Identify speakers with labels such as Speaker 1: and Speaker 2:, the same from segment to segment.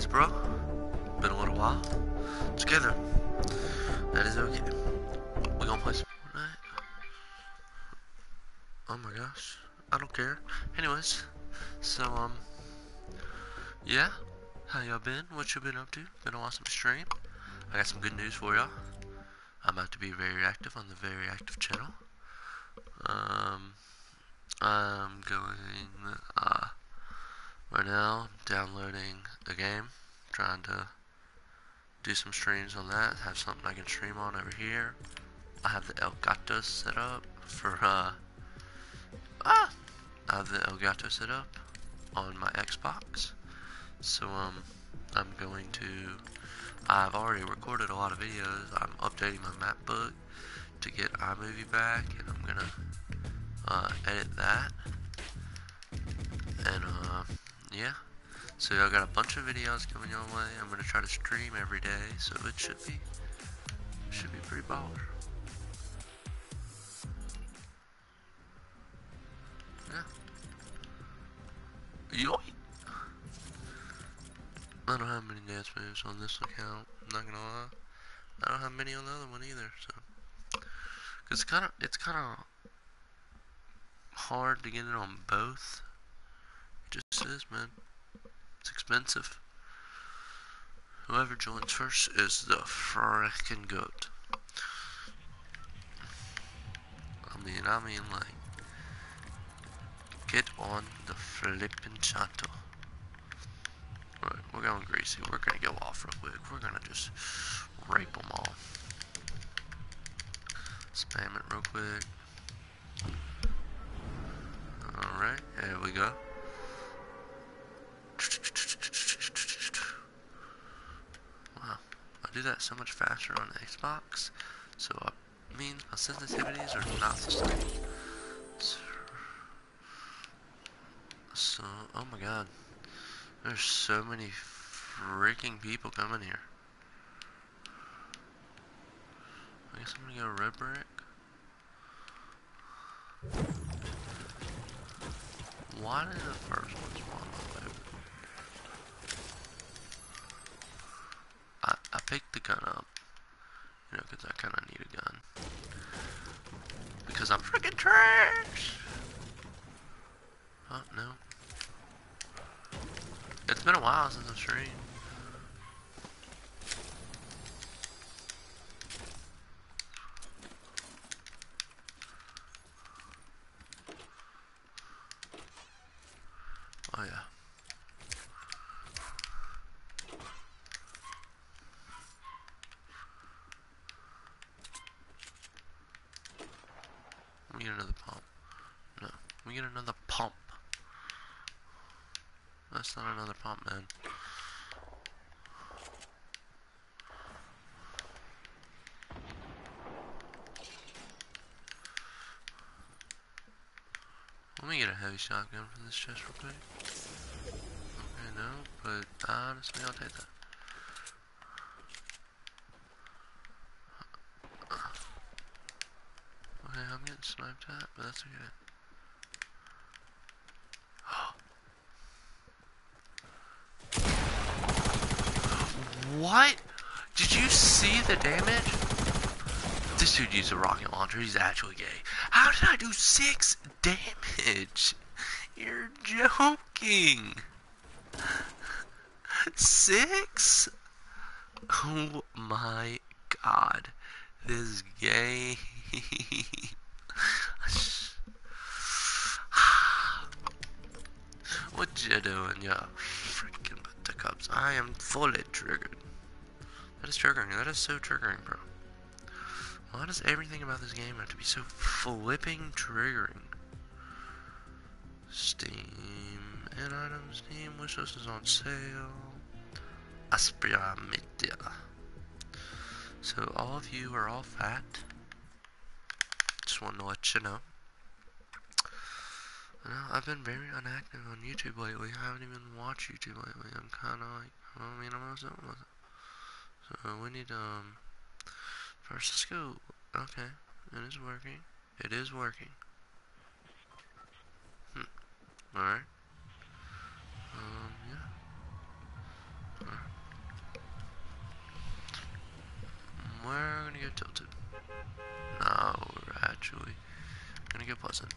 Speaker 1: Anyways, bro, been a little while. Together, that is okay. We gonna play some Fortnite? Oh my gosh, I don't care. Anyways, so um, yeah, how y'all been? What you been up to? Been an awesome stream. I got some good news for y'all. I'm about to be very active on the very active channel. Um, I'm going, uh, right now, I'm downloading a game, trying to do some streams on that, have something I can stream on over here. I have the Elgato set up for, uh, ah, I have the Elgato set up on my Xbox. So, um, I'm going to, I've already recorded a lot of videos. I'm updating my MacBook to get iMovie back, and I'm gonna, uh, edit that. And, uh, yeah. So I got a bunch of videos coming your way. I'm gonna try to stream every day, so it should be, should be pretty baller. Yeah. Yoink! I don't have many dance moves on this account. I'm not gonna lie. I don't have many on the other one either. So, it's kind of it's kind of hard to get it on both. Just is, man. It's expensive. Whoever joins first is the frickin' goat. I mean, I mean, like, get on the flippin' chato. Right, we're going greasy. We're gonna go off real quick. We're gonna just rape them all. Spam it real quick. Alright, there we go. Wow, I do that so much faster on Xbox, so uh, it means my sensitivities are not the same. So, oh my god. There's so many freaking people coming here. I guess I'm gonna go red brick. Why did the first one spawn picked the gun up. You know, because I kind of need a gun. Because I'm freaking trash! Oh, no. It's been a while since I've streamed. Oh yeah. We get another pump. We get another pump. That's not another pump, man. Let me get a heavy shotgun from this chest real quick. Okay, no, but honestly, I'll take that. Okay, I'm getting sniped at, but that's okay. What? Did you see the damage? This dude used a rocket launcher. He's actually gay. How did I do six damage? You're joking. Six? Oh my god. This game. what you doing, yo? Freaking buttercups. I am fully triggered. That is triggering. That is so triggering, bro. Why does everything about this game have to be so flipping triggering? Steam and items. Steam wish list is on sale. Aspria Media. So all of you are all fat. Just want to let you know. Know, I've been very inactive on YouTube lately. I haven't even watched YouTube lately. I'm kind of like, I mean, I'm also, uh, we need, um, first let's go, okay, it is working, it is working. Hmm, alright. Um, yeah. All right. We're gonna go tilted. No, we're actually gonna go pleasant.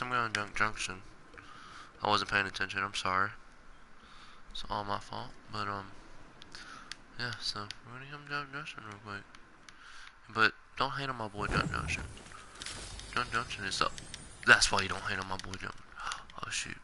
Speaker 1: I'm going Junk Junction. I wasn't paying attention, I'm sorry. It's all my fault, but um, yeah, so we're gonna come Junk Junction real quick. But don't hate on my boy Junk Junction. Junk Junction is up. That's why you don't hate on my boy Junk. Oh shoot.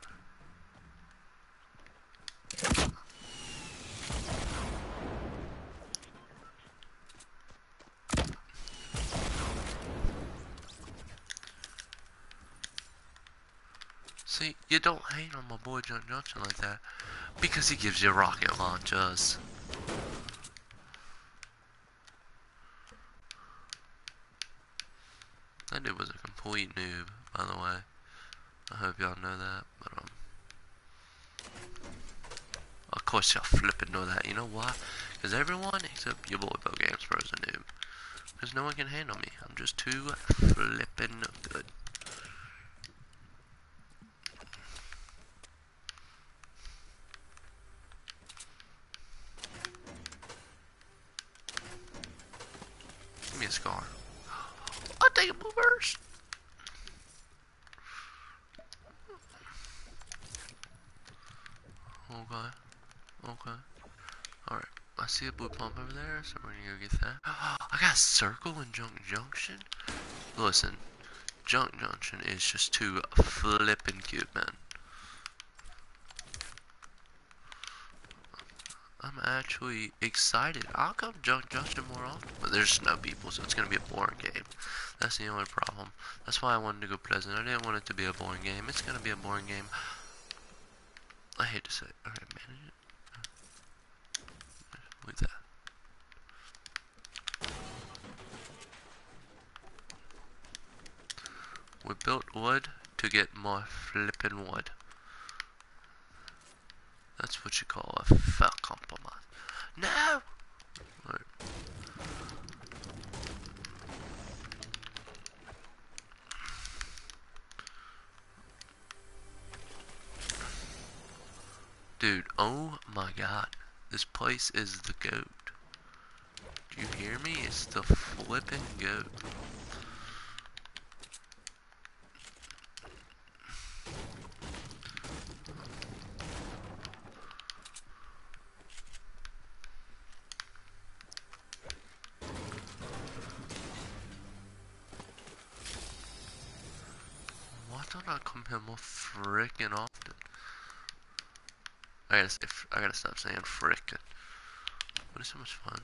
Speaker 1: See, you don't hate on my boy Junk Junction like that because he gives you rocket launchers. That dude was a complete noob, by the way. I hope y'all know that, but um, of course y'all flipping know that. You know why? Because everyone except your boy Bill Games Pro is a noob. Because no one can handle me. I'm just too flipping good. Give me a scar. I'll take a blue burst. Okay. Okay. Alright. I see a blue pump over there, so we're gonna go get that. I got a circle in Junk Junction. Listen, Junk Junction is just too flippin' cute, man. I'm actually excited. I'll come Junk Junction more often, but there's no people, so it's gonna be a boring game. That's the only problem. That's why I wanted to go Pleasant. I didn't want it to be a boring game. It's gonna be a boring game. I hate to say it. Alright, manage it. Like that. We built wood to get more flippin' wood. That's what you call a fair compromise. No! Dude, oh my god. This place is the goat. Do you hear me? It's the flippin' goat. Why don't I come here more frickin' often? I gotta I gotta stop saying frickin'. But it's so much fun.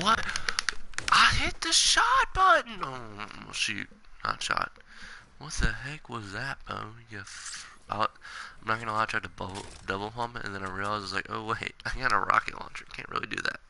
Speaker 1: What? I hit the shot button! Oh, shoot. Not shot. What the heck was that, Beau? You f- I'm uh, not gonna I tried to bubble, double pump and then I realized I was like, oh wait, I got a rocket launcher. Can't really do that.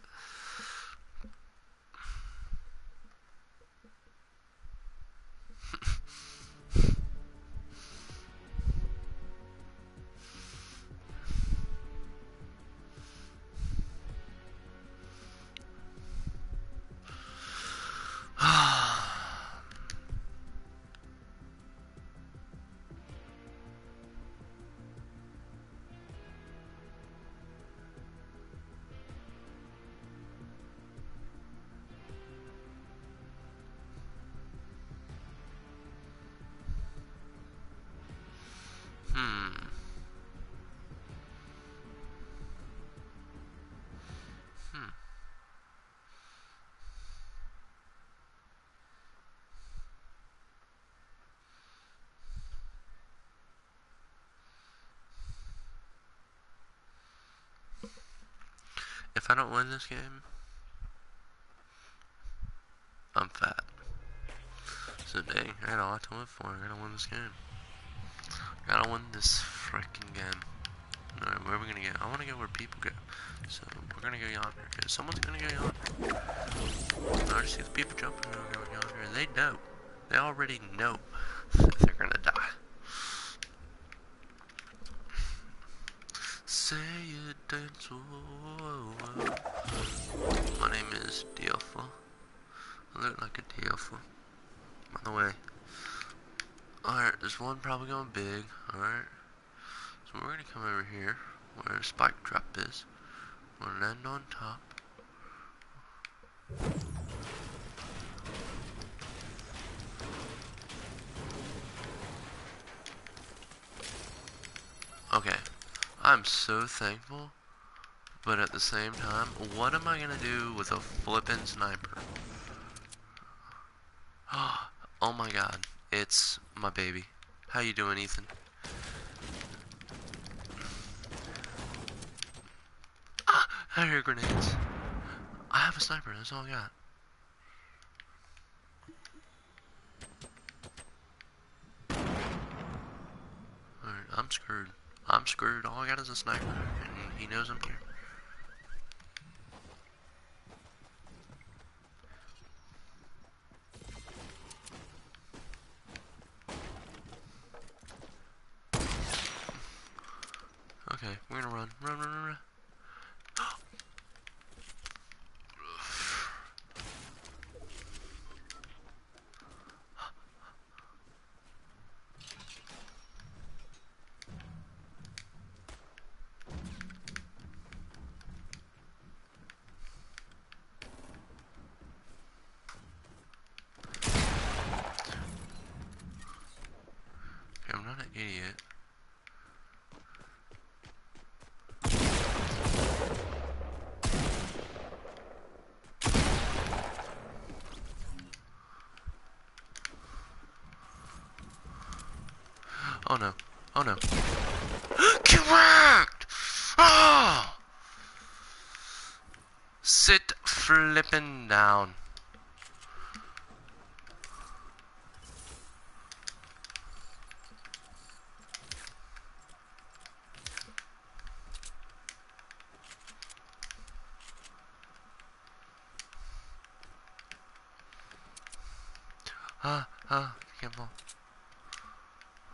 Speaker 1: If I don't win this game, I'm fat. So dang, I got a lot to live for. I gotta win this game. I Gotta win this freaking game. Alright, where are we gonna go? I wanna go where people go. So, we're gonna go yonder, because someone's gonna go yonder. I already see the people jumping over yonder, and they know. They already know that they're gonna die. Say it dance, is Dialpha. I look like a Dialpha. By the way. Alright, there's one probably going big. Alright. So we're gonna come over here where the spike trap is. Gonna land on top. Okay, I'm so thankful, but at the same time, what am I gonna do with a flippin' sniper? Oh my god, it's my baby. How you doing, Ethan? Ah, I hear grenades. I have a sniper, that's all I got. Alright, I'm screwed. I'm screwed. All I got is a sniper, and he knows I'm here. Okay, we're gonna run. Run, run, run, run. Okay, I'm not an idiot. Oh no. Oh no. Correct! Oh! Sit flippin' down. Ah, ah, fall.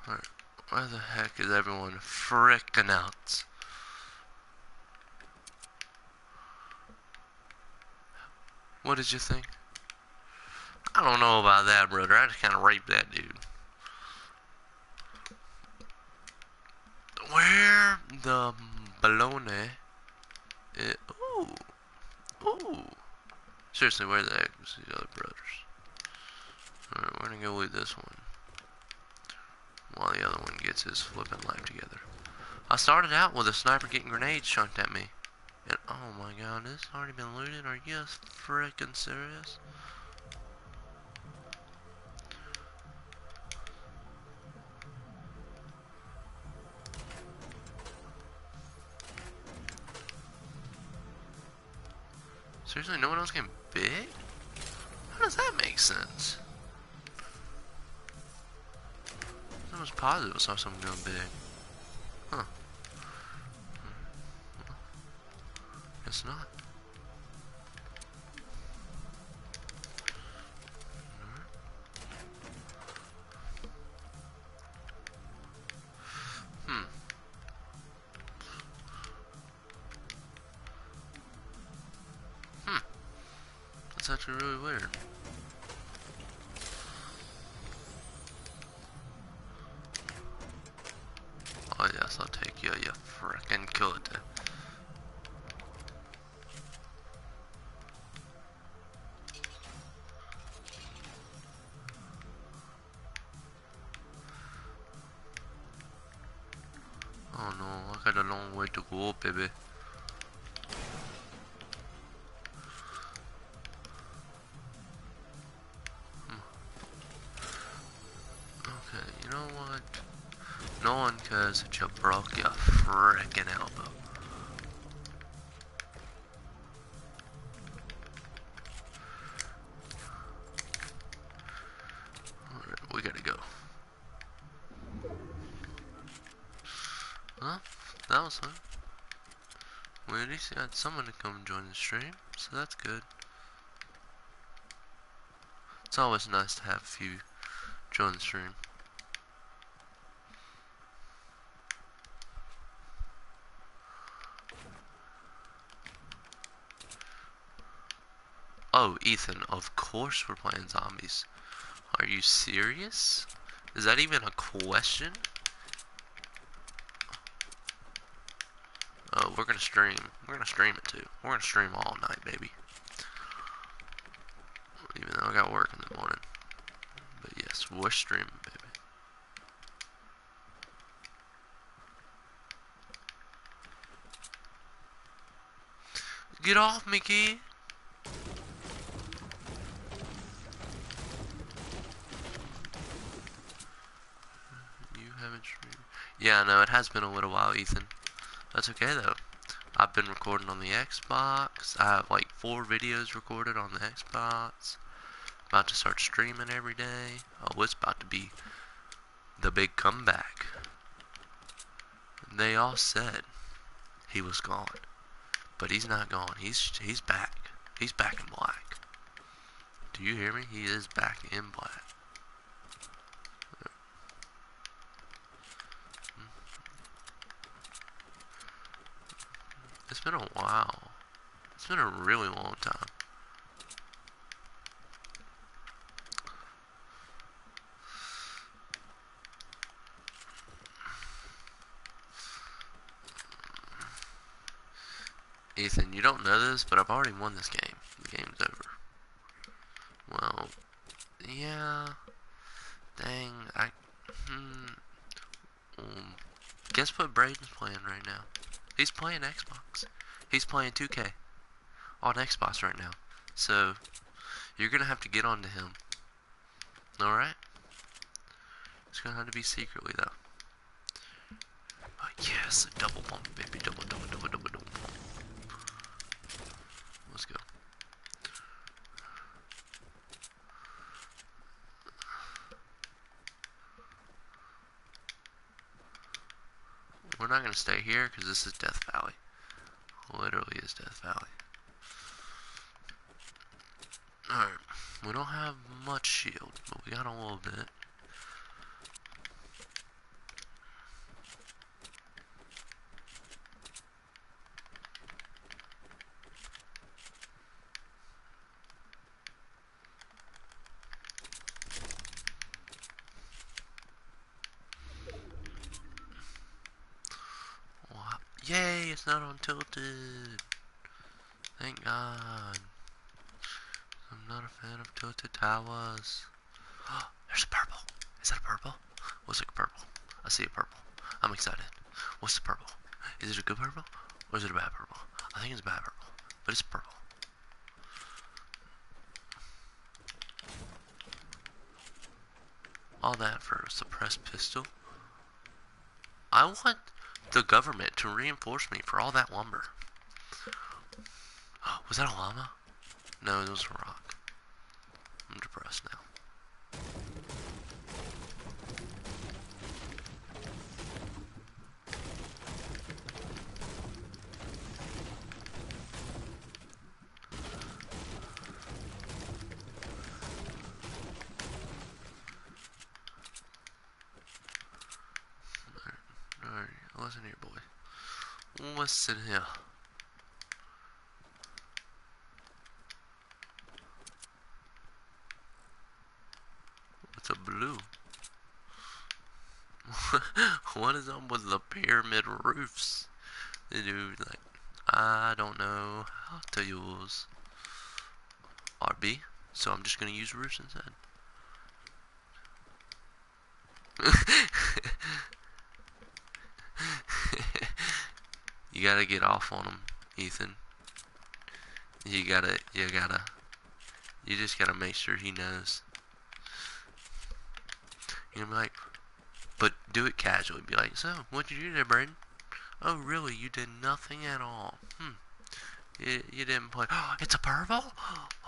Speaker 1: Alright, where the heck is everyone frickin' out? What did you think? I don't know about that, brother. I just kind of raped that dude. Where the baloney? Ooh, ooh. Seriously, where the heck is the other brothers? Alright, we're gonna go with this one. While the other one gets his flipping life together. I started out with a sniper getting grenades chunked at me. And oh my god, this already been looted? Are you freaking serious? Seriously, no one else came big? How does that make sense? I was positive I saw someone going big. Cares that you broke your frickin' elbow. We gotta go. Huh? that was fun. We at least got someone to come join the stream, so that's good. It's always nice to have a few join the stream. Oh, Ethan, of course we're playing zombies. Are you serious? Is that even a question? Oh, we're gonna stream. We're gonna stream it too. We're gonna stream all night, baby. Even though I got work in the morning. But yes, we're streaming, baby. Get off kid. You haven't streamed. Yeah, no, it has been a little while, Ethan. That's okay though. I've been recording on the Xbox. I have like four videos recorded on the Xbox. About to start streaming every day. Oh, it's about to be the big comeback. They all said he was gone. But he's not gone. He's he's back. He's back in black. Do you hear me? He is back in black. Been a while. It's been a really long time. Ethan, you don't know this, but I've already won this game. The game's over. Well, yeah. Dang, I. Hmm. Um, guess what Braden's playing right now? He's playing Xbox. He's playing 2K on Xbox right now. So, you're to have to get onto him. Alright? It's to have to be secretly, though. Oh, yes, double pump, baby. Double, double, double, double, double pump. Let's go. We're not going to stay here because this is Death Valley. Literally is Death Valley. Alright, we don't have much shield, but we got a little bit. Wow. Yay, it's not on tilted. Thank God. I'm not a fan of tilted towers. There's a purple. Is that a purple? Like a purple. I see a purple. I'm excited. What's the purple? Is it a good purple? Or is it a bad purple? I think it's a bad purple. But it's purple. All that for a suppressed pistol? I want the government to reinforce me for all that lumber. Oh, was that a llama? No, it was Alright, listen here, boy. Listen here. It's a blue. what is up with the pyramid roofs? The dude, like, I don't know how to use RB, so I'm just gonna use roofs instead. you gotta get off on him, Ethan. You gotta, you gotta, you just gotta make sure he knows. You're like, but do it casually. Be like, so, what'd you do there, Braden? Oh, really? You did nothing at all. Hmm. You, you didn't play. Oh, it's a purple?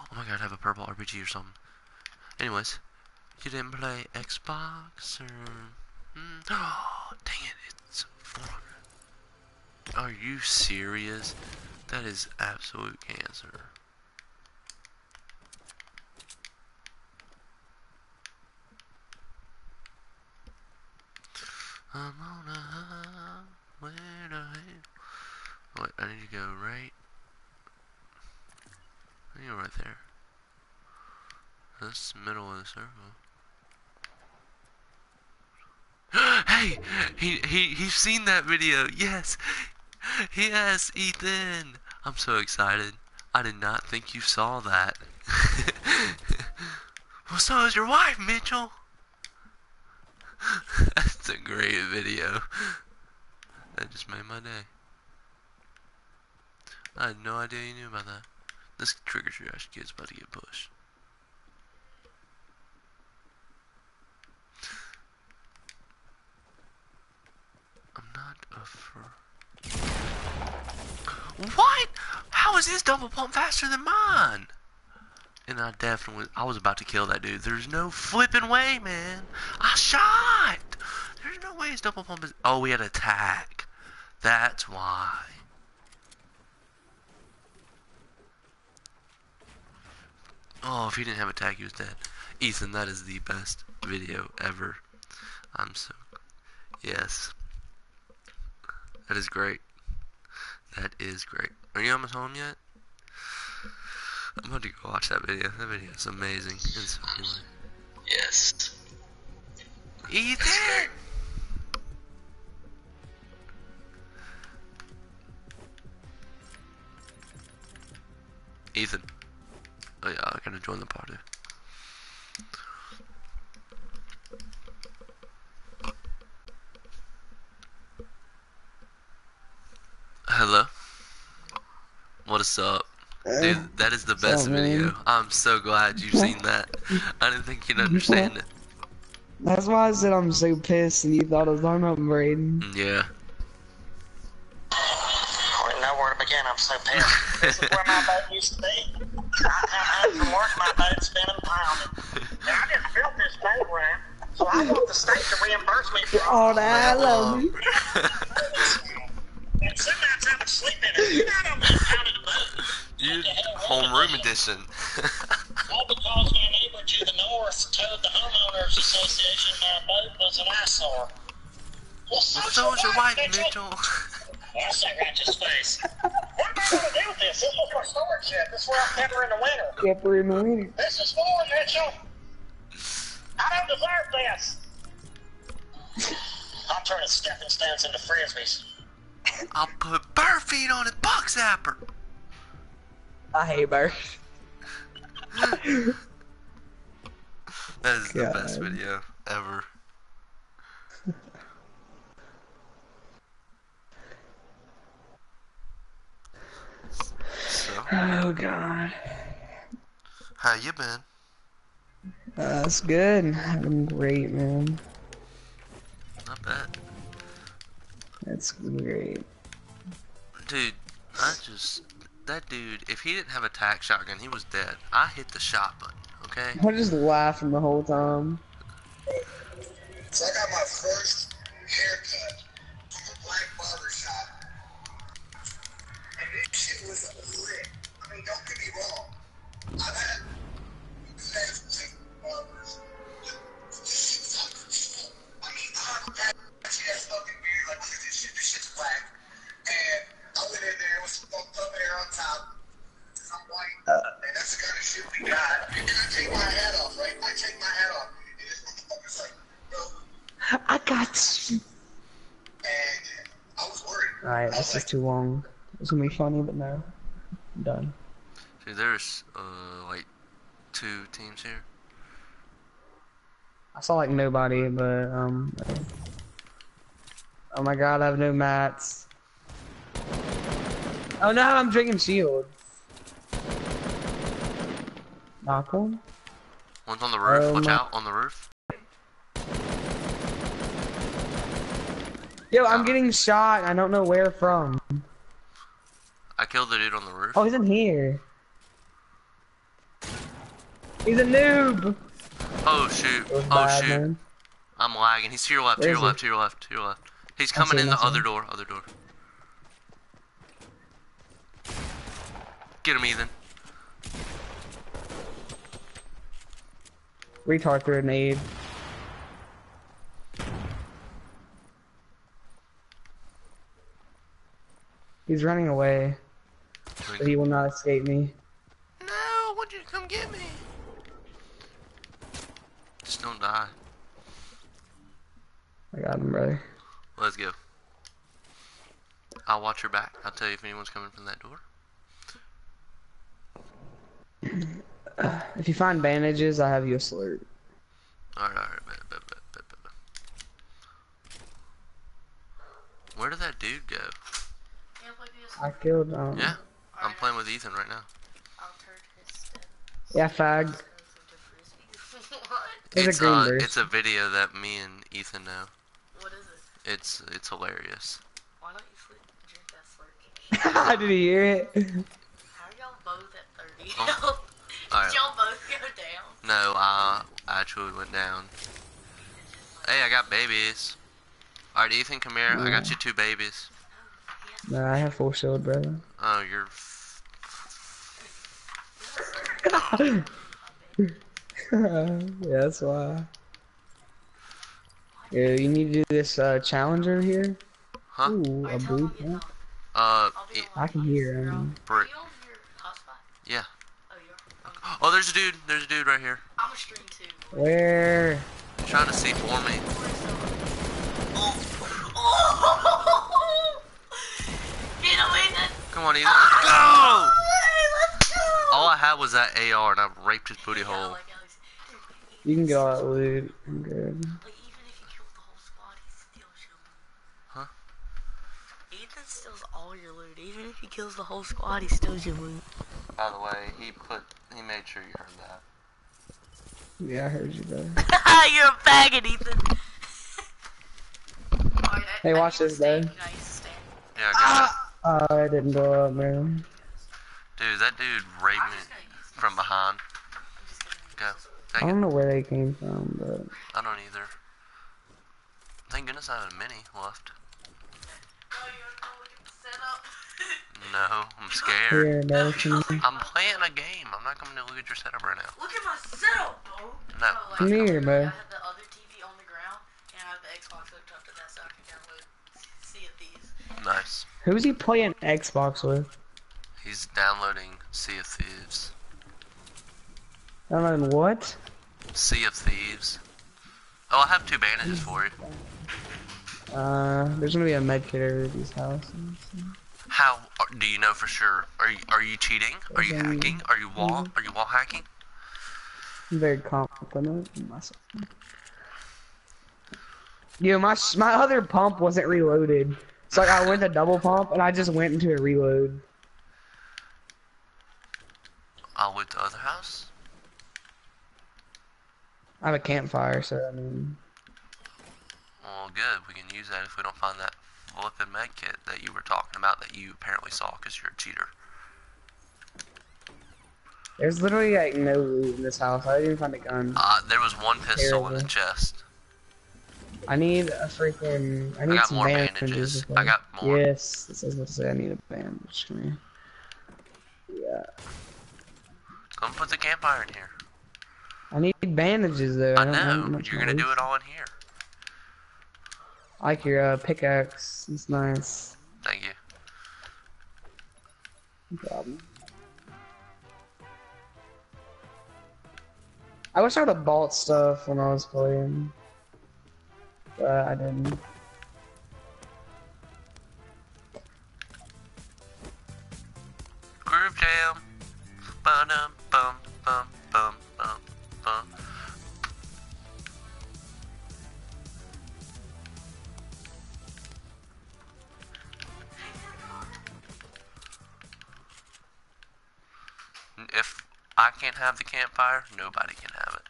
Speaker 1: Oh my god, I have a purple RPG or something. Anyways, you didn't play Xbox or. Hmm. Oh, dang it, it's 400. Are you serious? That is absolute cancer. I'm on a highway to. Wait, I need to go right. I need to go right there. That's the middle of the circle. hey, he he he's seen that video. Yes, yes, Ethan. I'm so excited. I did not think you saw that. well, so is your wife, Mitchell. That's a great video. That just made my day. I had no idea you knew about that. This trigger trash kid's about to get pushed. I'm not a fur. What? How is his double pump faster than mine? And I definitely, I was about to kill that dude. There's no flipping way, man. I shot. There's no way his double pump is. Oh, we had attack. That's why. Oh, if he didn't have attack, he was dead. Ethan, that is the best video ever. I'm so. Yes. That is great. That is great. Are you almost home yet? I'm about to go watch that video. That video is amazing. In so.
Speaker 2: Yes.
Speaker 1: Ethan! Ethan. Oh yeah, I gotta join the party. Hello. What is up? Dude, that is the best
Speaker 3: up, man?
Speaker 1: video. I'm so glad you've seen that. I didn't think you'd understand it.
Speaker 3: That's why I said I'm so pissed and you thought I was talking about Braden.
Speaker 1: Mm, Yeah.
Speaker 2: I don't where to begin. I'm so pissed. this is where my boat used to be. I come home from work, my boat's been impounded. And I just built this boat ramp, so I want the state to reimburse me for all
Speaker 3: Oh, that I love you.
Speaker 2: And some I would sleep in it. You're not on the impounded boat.
Speaker 1: You homeroom edition.
Speaker 2: All because my neighbor to the north told the homeowners association my boat was an eyesore. Well, so,
Speaker 1: so is your wife, Mitchell.
Speaker 2: That's that righteous face. what am I going to do with this? This is for storage shed. This is where I kept her in the winter.
Speaker 3: Kept her in the winter.
Speaker 2: This is for Mitchell. I don't deserve this. I'm turning stepping stones into frisbees.
Speaker 1: I'll put bird feed on it, buck zapper.
Speaker 3: I hate birds.
Speaker 1: That is the best video ever. So,
Speaker 3: Oh god.
Speaker 1: how you been?
Speaker 3: Uh, that's good. I've been great, man.
Speaker 1: Not bad.
Speaker 3: That's great.
Speaker 1: Dude, I just that dude, if he didn't have a tac shotgun, he was dead. I hit the shot button, okay?
Speaker 3: I was just laughing the whole time.
Speaker 2: So I got my first haircut from a black barber shop. And this shit was lit. I mean, don't get me wrong. I've had left This
Speaker 3: is too long. It's gonna be funny, but no. I'm done.
Speaker 1: See, there's uh like two teams here.
Speaker 3: I saw like nobody, but um. Oh my god, I have no mats. Oh no, I'm drinking shield. Knock one.
Speaker 1: One's on the roof.
Speaker 3: Oh
Speaker 1: Watch
Speaker 3: my-
Speaker 1: out on the roof.
Speaker 3: Yo, I'm getting shot. I don't know where from.
Speaker 1: I killed the dude on the roof.
Speaker 3: Oh, he's in here. He's a noob.
Speaker 1: Oh shoot! Oh
Speaker 3: bad,
Speaker 1: shoot!
Speaker 3: Man.
Speaker 1: I'm lagging. He's to your left. To your left. To your left. To your left. He's coming in the other door. Other door. Get him, Ethan.
Speaker 3: Retard grenade. He's running away, but he will not escape me.
Speaker 1: No, I want you to come get me. Just don't die.
Speaker 3: I got him, brother.
Speaker 1: Let's go. I'll watch your back. I'll tell you if anyone's coming from that door.
Speaker 3: If you find bandages, I'll have you a slurp.
Speaker 1: Alright, alright, bet, bet, bet, bet, bet, bet. Where did that dude go?
Speaker 4: Can't play PS.
Speaker 3: I killed. Um,
Speaker 1: Yeah, I'm playing with Ethan right now.
Speaker 4: I'll turn his steps.
Speaker 3: Yeah, fag.
Speaker 4: What?
Speaker 3: There's a
Speaker 1: it's uh, it's a video that me and Ethan know.
Speaker 4: What is it?
Speaker 1: It's it's hilarious.
Speaker 4: Why don't you sleep? Drink that slurpee.
Speaker 3: Did you hear it?
Speaker 4: How are y'all both at 30?
Speaker 1: Oh. Alright.
Speaker 4: Did y'all both go down?
Speaker 1: No, I actually went down. Hey, I got babies. Alright, Ethan, come here. I got you two babies.
Speaker 3: No, I have full shield, brother.
Speaker 1: Oh, you're.
Speaker 3: Yeah, that's why. Yeah, you need to do this uh, challenge over here.
Speaker 1: huh?
Speaker 3: Ooh, a blue pump.
Speaker 1: Uh,
Speaker 4: I'll be on
Speaker 3: I can hear him.
Speaker 4: Are
Speaker 1: Brit.
Speaker 4: you on your hotspot?
Speaker 1: Yeah.
Speaker 4: Oh.
Speaker 1: Oh, there's a dude. There's a dude right here.
Speaker 4: I'm a stream too.
Speaker 3: Where?
Speaker 1: Trying to see for me.
Speaker 4: Oh! Get away, that.
Speaker 1: Come on, Ethan. Let's go!
Speaker 4: Let's go!
Speaker 1: All I had was that AR, and I raped his booty hole.
Speaker 4: like Alex- dude,
Speaker 3: You can
Speaker 4: go
Speaker 3: get all that
Speaker 4: so-
Speaker 3: loot. I'm good.
Speaker 4: Even if you kill the whole squad, he steals.
Speaker 1: Huh?
Speaker 4: Ethan steals all your loot. Even if he kills the whole squad, he steals your loot.
Speaker 1: By the way, he put, he made sure you heard that.
Speaker 3: Yeah, I heard you, brother.
Speaker 4: You're a faggot, Ethan.
Speaker 3: Hey, watch this, though.
Speaker 1: Yeah, I got
Speaker 3: Oh, I didn't blow up, man.
Speaker 1: Dude, that dude raped me from behind. Go.
Speaker 3: I
Speaker 1: Take it.
Speaker 3: don't know where they came from, but
Speaker 1: I don't either. Thank goodness I have a mini left. No, I'm scared.
Speaker 3: here, no,
Speaker 1: I'm playing a game. I'm not coming to look at your setup right now.
Speaker 4: Look at my setup, bro.
Speaker 1: No.
Speaker 3: Come here,
Speaker 4: I have the other TV on the ground, and I have the Xbox hooked up to that so I can download Sea of Thieves.
Speaker 1: Nice.
Speaker 3: Who's he playing Xbox with?
Speaker 1: He's downloading Sea of Thieves.
Speaker 3: I what.
Speaker 1: Sea of Thieves. Oh, I have two bandages for you.
Speaker 3: Uh, there's gonna be a med kit over these houses.
Speaker 1: How do you know for sure? Are you, are you cheating? Are you hacking? Are you wall? Are you wall hacking?
Speaker 3: I'm very confident in myself. Yo, my my other pump wasn't reloaded. So like, I went to double pump and I just went into a reload.
Speaker 1: I'll loot the other house.
Speaker 3: I have a campfire, so I mean,
Speaker 1: Well, good. We can use that if we don't find that flippin' med kit that you were talking about that you apparently saw because you're a cheater.
Speaker 3: there's literally like no loot in this house. I didn't even find a gun.
Speaker 1: Uh, there was one pistol in the chest.
Speaker 3: I need a freaking. I need
Speaker 1: got
Speaker 3: some
Speaker 1: more
Speaker 3: bandages.
Speaker 1: bandages. I got more.
Speaker 3: Yes, this is what to say. I need a bandage. Come here. Yeah,
Speaker 1: Come put the campfire in here.
Speaker 3: I need bandages though.
Speaker 1: I
Speaker 3: don't
Speaker 1: know. You're gonna do it all in here.
Speaker 3: I like your uh, pickaxe. It's nice.
Speaker 1: Thank you.
Speaker 3: No problem. I wish I would have bought stuff when I was playing, but I didn't.
Speaker 1: Groove jam. Bum, bum, bum, bum. If I can't have the campfire, nobody can have it.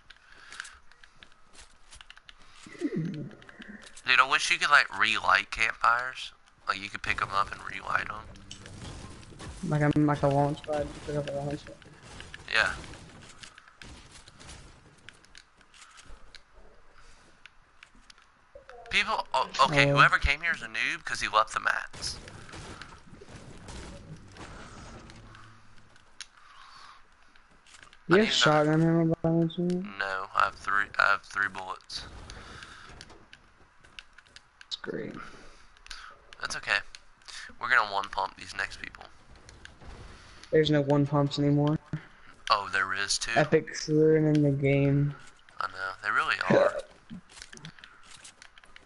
Speaker 1: Dude, I wish you could like relight campfires. Like you could pick them up and relight them.
Speaker 3: Like I'm like a launch pad. Pick up a launch pad.
Speaker 1: Yeah. People, oh, okay, whoever came here is a noob because he left the mats.
Speaker 3: You have shotgun ammo by?
Speaker 1: No, I have three. I have three bullets.
Speaker 3: That's great.
Speaker 1: That's okay. We're gonna one pump these next people.
Speaker 3: There's no one pumps anymore.
Speaker 1: Oh, there is too.
Speaker 3: Epic's ruining the game.
Speaker 1: I know they really are.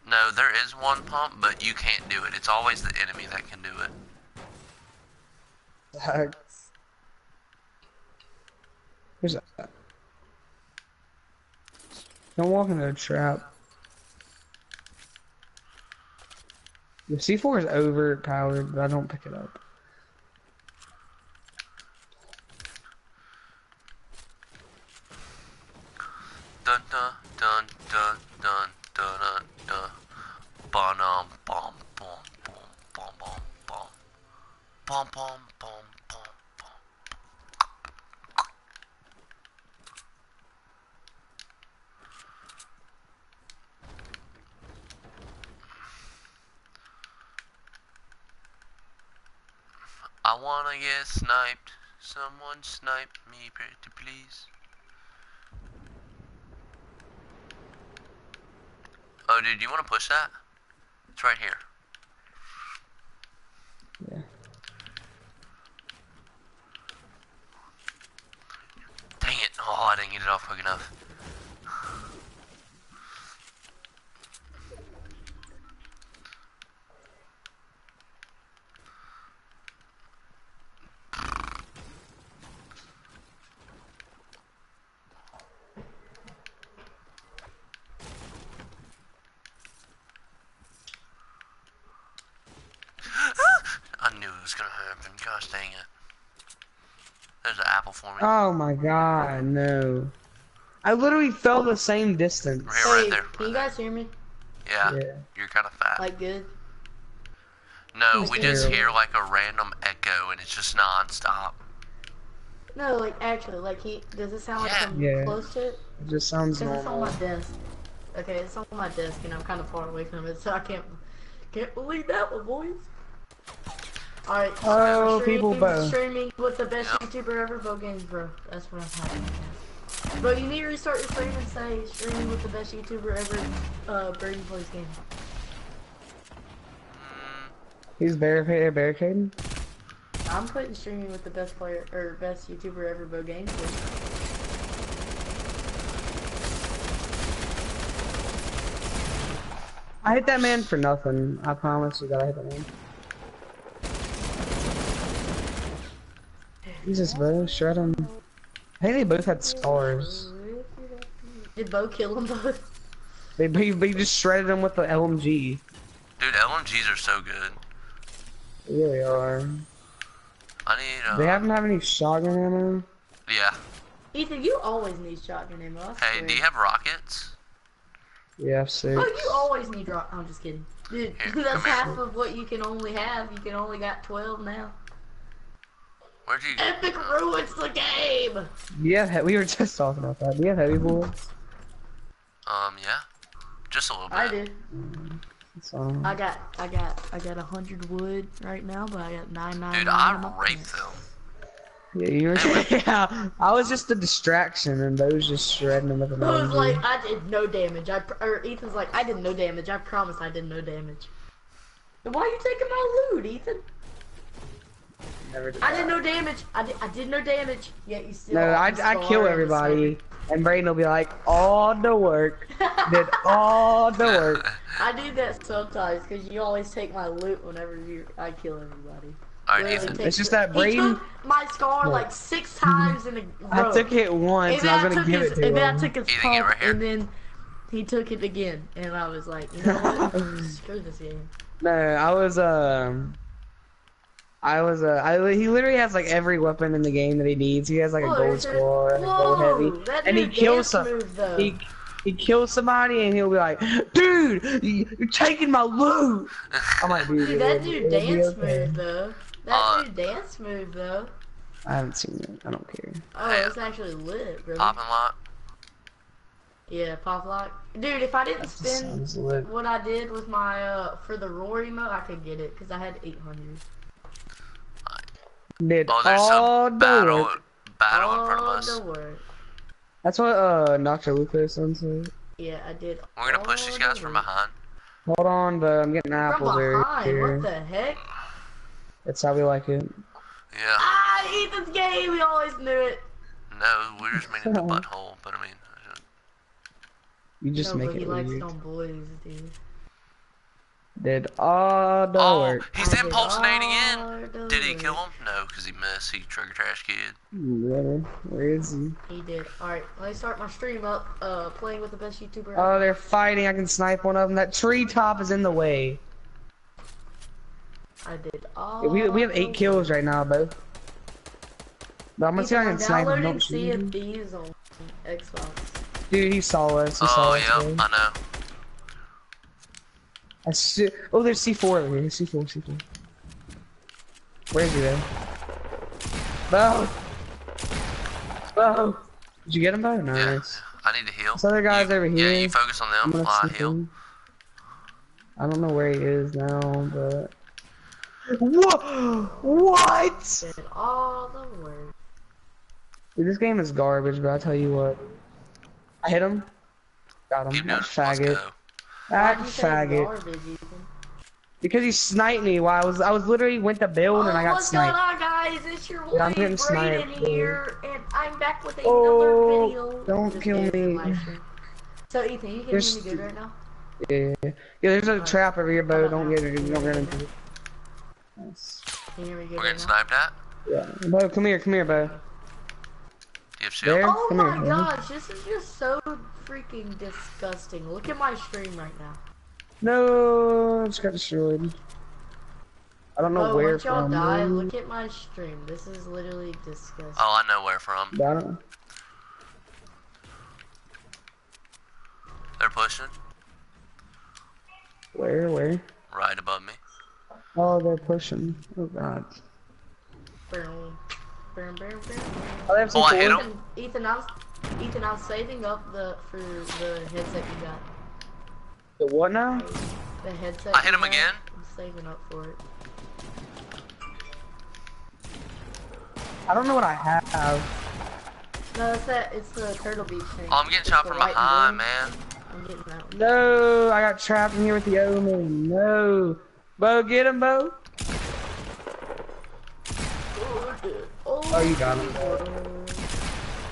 Speaker 1: No, there is one pump, but you can't do it. It's always the enemy that can do it.
Speaker 3: Sucks. Where's that? Don't walk into a trap. The C4 is overpowered, but I don't pick it up.
Speaker 1: Dun dun dun dun dun dun dun dun. Bum bum bum bum. Bum bum bum bum bum. I wanna get sniped. Someone snipe me, pretty please. Oh, dude, you want to push that? It's right here.
Speaker 3: Yeah.
Speaker 1: Dang it. Oh, I didn't get it off quick enough. I knew it was gonna happen. Gosh dang it. There's an apple for me.
Speaker 3: Oh my god, no. I literally fell the same distance.
Speaker 1: Right, right
Speaker 4: Hey,
Speaker 1: there.
Speaker 4: can you guys hear me?
Speaker 1: Yeah,
Speaker 3: Yeah.
Speaker 1: you're kind of fat.
Speaker 4: Like good?
Speaker 1: no, we just hear like a random echo and it's just non-stop.
Speaker 4: No, like actually, like he does it sound like
Speaker 1: Yeah.
Speaker 4: I'm
Speaker 3: Yeah.
Speaker 4: close to it?
Speaker 3: It just sounds
Speaker 4: Because it's on
Speaker 3: normal.
Speaker 4: my desk. Okay, it's on my desk and I'm kind of far away from it, so I can't can't believe that one, boys. All right.
Speaker 3: Oh,
Speaker 4: streaming-
Speaker 3: people both.
Speaker 4: streaming with the best YouTuber ever, Beau Games, bro. That's what I'm talking about. Bro, you need to restart your stream and say streaming with the best YouTuber ever. Uh, Brady plays games.
Speaker 1: Mm,
Speaker 3: He's barricaded, barricading.
Speaker 4: I'm putting streaming with the best player or best YouTuber ever, Beau Games.
Speaker 3: I hit that man for nothing. I promise you that I hit that man. Jesus, bro, shred him. I think they both had scars.
Speaker 4: Did Beau kill them both?
Speaker 3: They, they, they just shredded them with the LMG.
Speaker 1: dude, LMGs are so good.
Speaker 3: They are.
Speaker 1: I need. Uh,
Speaker 3: They haven't have any shotgun ammo.
Speaker 1: Yeah.
Speaker 4: Ethan, you always need shotgun ammo. I
Speaker 1: Hey,
Speaker 4: swear.
Speaker 1: do you have rockets?
Speaker 3: Yeah, six.
Speaker 4: Oh, you always need rock. I'm just kidding. Dude,
Speaker 1: Here,
Speaker 4: that's
Speaker 1: come here.
Speaker 4: half of what you can only have. You can only got 12 now.
Speaker 1: Where'd you?
Speaker 4: Epic ruins the game!
Speaker 3: Yeah, we were just talking about that. Do you have heavy bullets?
Speaker 1: Um, yeah. Just a little bit.
Speaker 4: I do.
Speaker 3: So,
Speaker 4: I got, I got, I got a hundred wood right now, but I got nine nine.
Speaker 1: Dude,
Speaker 4: nine
Speaker 1: I
Speaker 4: my
Speaker 1: raped
Speaker 4: pants.
Speaker 1: them.
Speaker 3: yeah, you were. yeah, I was just a distraction, and those just shredding them with an
Speaker 4: I was like, I did no damage. I or Ethan's like, I did no damage. I promise I did no damage. Why are you taking my loot, Ethan?
Speaker 3: Never did
Speaker 4: I did no damage. I did, I did no damage. Yet you still.
Speaker 3: No, I, I kill
Speaker 4: are in the
Speaker 3: everybody, and Brayden will be like, all the work, did all the work.
Speaker 4: I do that sometimes because you always take my loot whenever you I kill everybody.
Speaker 1: Alright,
Speaker 4: Literally
Speaker 1: Ethan.
Speaker 4: take
Speaker 3: It's just
Speaker 4: the-
Speaker 3: that
Speaker 4: he
Speaker 3: Brayden-
Speaker 4: took my scar
Speaker 3: Look.
Speaker 4: like six times in a
Speaker 3: I
Speaker 4: row.
Speaker 3: I took it once,
Speaker 4: and
Speaker 3: and I
Speaker 4: then
Speaker 3: was
Speaker 4: I
Speaker 3: gonna
Speaker 4: took
Speaker 3: give
Speaker 4: his,
Speaker 3: it to
Speaker 4: and then I took his
Speaker 1: Ethan,
Speaker 4: pump,
Speaker 1: right
Speaker 4: and then he took it again, and I was like, you know what? Screw this game.
Speaker 3: No, I was um, I was uh, I he literally has like every weapon in the game that he needs. He has like a gold scar, and a gold heavy, and he kills
Speaker 4: dance
Speaker 3: some.
Speaker 4: move.
Speaker 3: He he kills somebody, and he'll be like, "Dude, you- you're taking my loot." I'm like, "Dude,
Speaker 4: Dude, that
Speaker 3: it'll-
Speaker 4: dude
Speaker 3: it'll
Speaker 4: dance
Speaker 3: okay."
Speaker 4: move though. That
Speaker 1: Uh,
Speaker 4: dude dance move though.
Speaker 3: I haven't seen it. I don't care.
Speaker 4: Oh,
Speaker 1: Hey,
Speaker 4: it's actually lit, bro.
Speaker 1: Pop and lock.
Speaker 4: Yeah, pop lock. Dude, if I didn't spend what I did with my uh for the Rory mode, I could get it because I had 800.
Speaker 3: Did
Speaker 1: Oh, there's
Speaker 3: all
Speaker 1: a
Speaker 3: the
Speaker 1: battle
Speaker 3: work.
Speaker 1: battle in front of us.
Speaker 3: That's what uh Dr. Lucas said.
Speaker 4: Yeah, I did.
Speaker 1: We're gonna push these guys
Speaker 4: the
Speaker 1: from behind.
Speaker 3: Hold on, but I'm getting
Speaker 4: From
Speaker 3: apples over
Speaker 4: behind.
Speaker 3: here.
Speaker 4: What the heck?
Speaker 3: That's how we like it.
Speaker 1: Yeah.
Speaker 4: Ah, Ethan's gay. We always knew it.
Speaker 1: No, we're just meaning the butthole, but I mean, uh,
Speaker 3: You just
Speaker 4: no,
Speaker 3: make
Speaker 4: but he
Speaker 3: it
Speaker 4: likes
Speaker 3: weird.
Speaker 4: them boys, dude.
Speaker 3: Did all the
Speaker 1: oh,
Speaker 3: work.
Speaker 1: he's
Speaker 4: I did
Speaker 1: in. Did he kill him? No, because he missed. He trigger trash kid.
Speaker 3: Really? Where is he?
Speaker 4: He did. Alright, let me start my stream up, uh, playing with the best YouTuber.
Speaker 3: Oh, they're fighting. I can snipe one of them. That tree top is in the way.
Speaker 4: I did all
Speaker 3: We we have eight kills right now, both. But I'm gonna see if I can snipe him.
Speaker 4: downloading
Speaker 3: Don't
Speaker 4: Sea
Speaker 3: shoot
Speaker 4: of
Speaker 3: him.
Speaker 4: Thieves on Xbox.
Speaker 3: Dude, he saw us. He
Speaker 1: Oh,
Speaker 3: us.
Speaker 1: yeah,
Speaker 3: bro.
Speaker 1: I know.
Speaker 3: I see. Oh, there's C4 over here. C4, C4. Where is he then? Beau! Beau! Did you get him, Beau?
Speaker 1: Yeah.
Speaker 3: Nice.
Speaker 1: I need to heal.
Speaker 3: This other guy's
Speaker 1: You-
Speaker 3: over
Speaker 1: Yeah,
Speaker 3: here.
Speaker 1: you focus on
Speaker 3: I'm
Speaker 1: them
Speaker 3: gonna
Speaker 1: while I heal.
Speaker 3: in. I don't know where he is now, but. What? What?
Speaker 4: All the work.
Speaker 3: Dude, this game is garbage, but I tell you what. I hit him. Got him.
Speaker 1: Keep doing
Speaker 3: That.
Speaker 1: Let's
Speaker 3: faggot.
Speaker 1: Go.
Speaker 3: That
Speaker 4: Why'd you
Speaker 3: faggot. Because he sniped me while I was I was literally went to build and I
Speaker 4: Oh,
Speaker 3: got
Speaker 4: what's
Speaker 3: sniped.
Speaker 4: going on, guys? It's your boy
Speaker 3: Yeah, I'm getting
Speaker 4: Brayden
Speaker 3: sniped, dude.
Speaker 4: here, and I'm back with another
Speaker 3: Oh,
Speaker 4: video.
Speaker 3: don't
Speaker 4: Just
Speaker 3: kill me.
Speaker 4: So Ethan, you can
Speaker 3: There's-
Speaker 4: me good right now?
Speaker 3: Yeah, yeah, yeah. There's a trap over here,
Speaker 4: How
Speaker 3: but
Speaker 4: about
Speaker 3: don't get it. Don't get into it. Nice.
Speaker 4: Can you hear me good
Speaker 1: We're
Speaker 4: right
Speaker 1: getting
Speaker 4: now?
Speaker 1: sniped at.
Speaker 3: Yeah. Beau, come here, come here, Beau.
Speaker 1: Do you have shield?
Speaker 3: There?
Speaker 4: Oh
Speaker 3: Come
Speaker 4: my
Speaker 3: here,
Speaker 4: gosh, this is just so freaking disgusting. Look at my stream right now.
Speaker 3: No, I just got destroyed. I don't know
Speaker 4: Oh,
Speaker 3: where
Speaker 4: once y'all
Speaker 3: from.
Speaker 4: die,
Speaker 3: though.
Speaker 4: look at my stream. This is literally disgusting.
Speaker 1: Oh, I know where from.
Speaker 3: I don't.
Speaker 1: They're pushing
Speaker 3: Where? Where?
Speaker 1: right above me.
Speaker 3: Oh, they're pushing. Oh God.
Speaker 4: Boom. Boom, boom, boom.
Speaker 3: Oh, they have
Speaker 1: Oh, I hit him.
Speaker 4: Ethan, Ethan, I'm, Ethan, I'm saving up the for the headset you got.
Speaker 3: The what now?
Speaker 4: The headset.
Speaker 1: I hit
Speaker 4: you
Speaker 1: him
Speaker 4: got,
Speaker 1: again.
Speaker 4: I'm saving up for it.
Speaker 3: I don't know what I have.
Speaker 4: No, it's that. It's the Turtle Beach thing.
Speaker 1: Oh, I'm getting shot from behind, man.
Speaker 4: I'm getting that one.
Speaker 3: No, I got trapped in here with the omen. No. Beau, get him, Beau. Oh, oh you got him.
Speaker 4: Oh,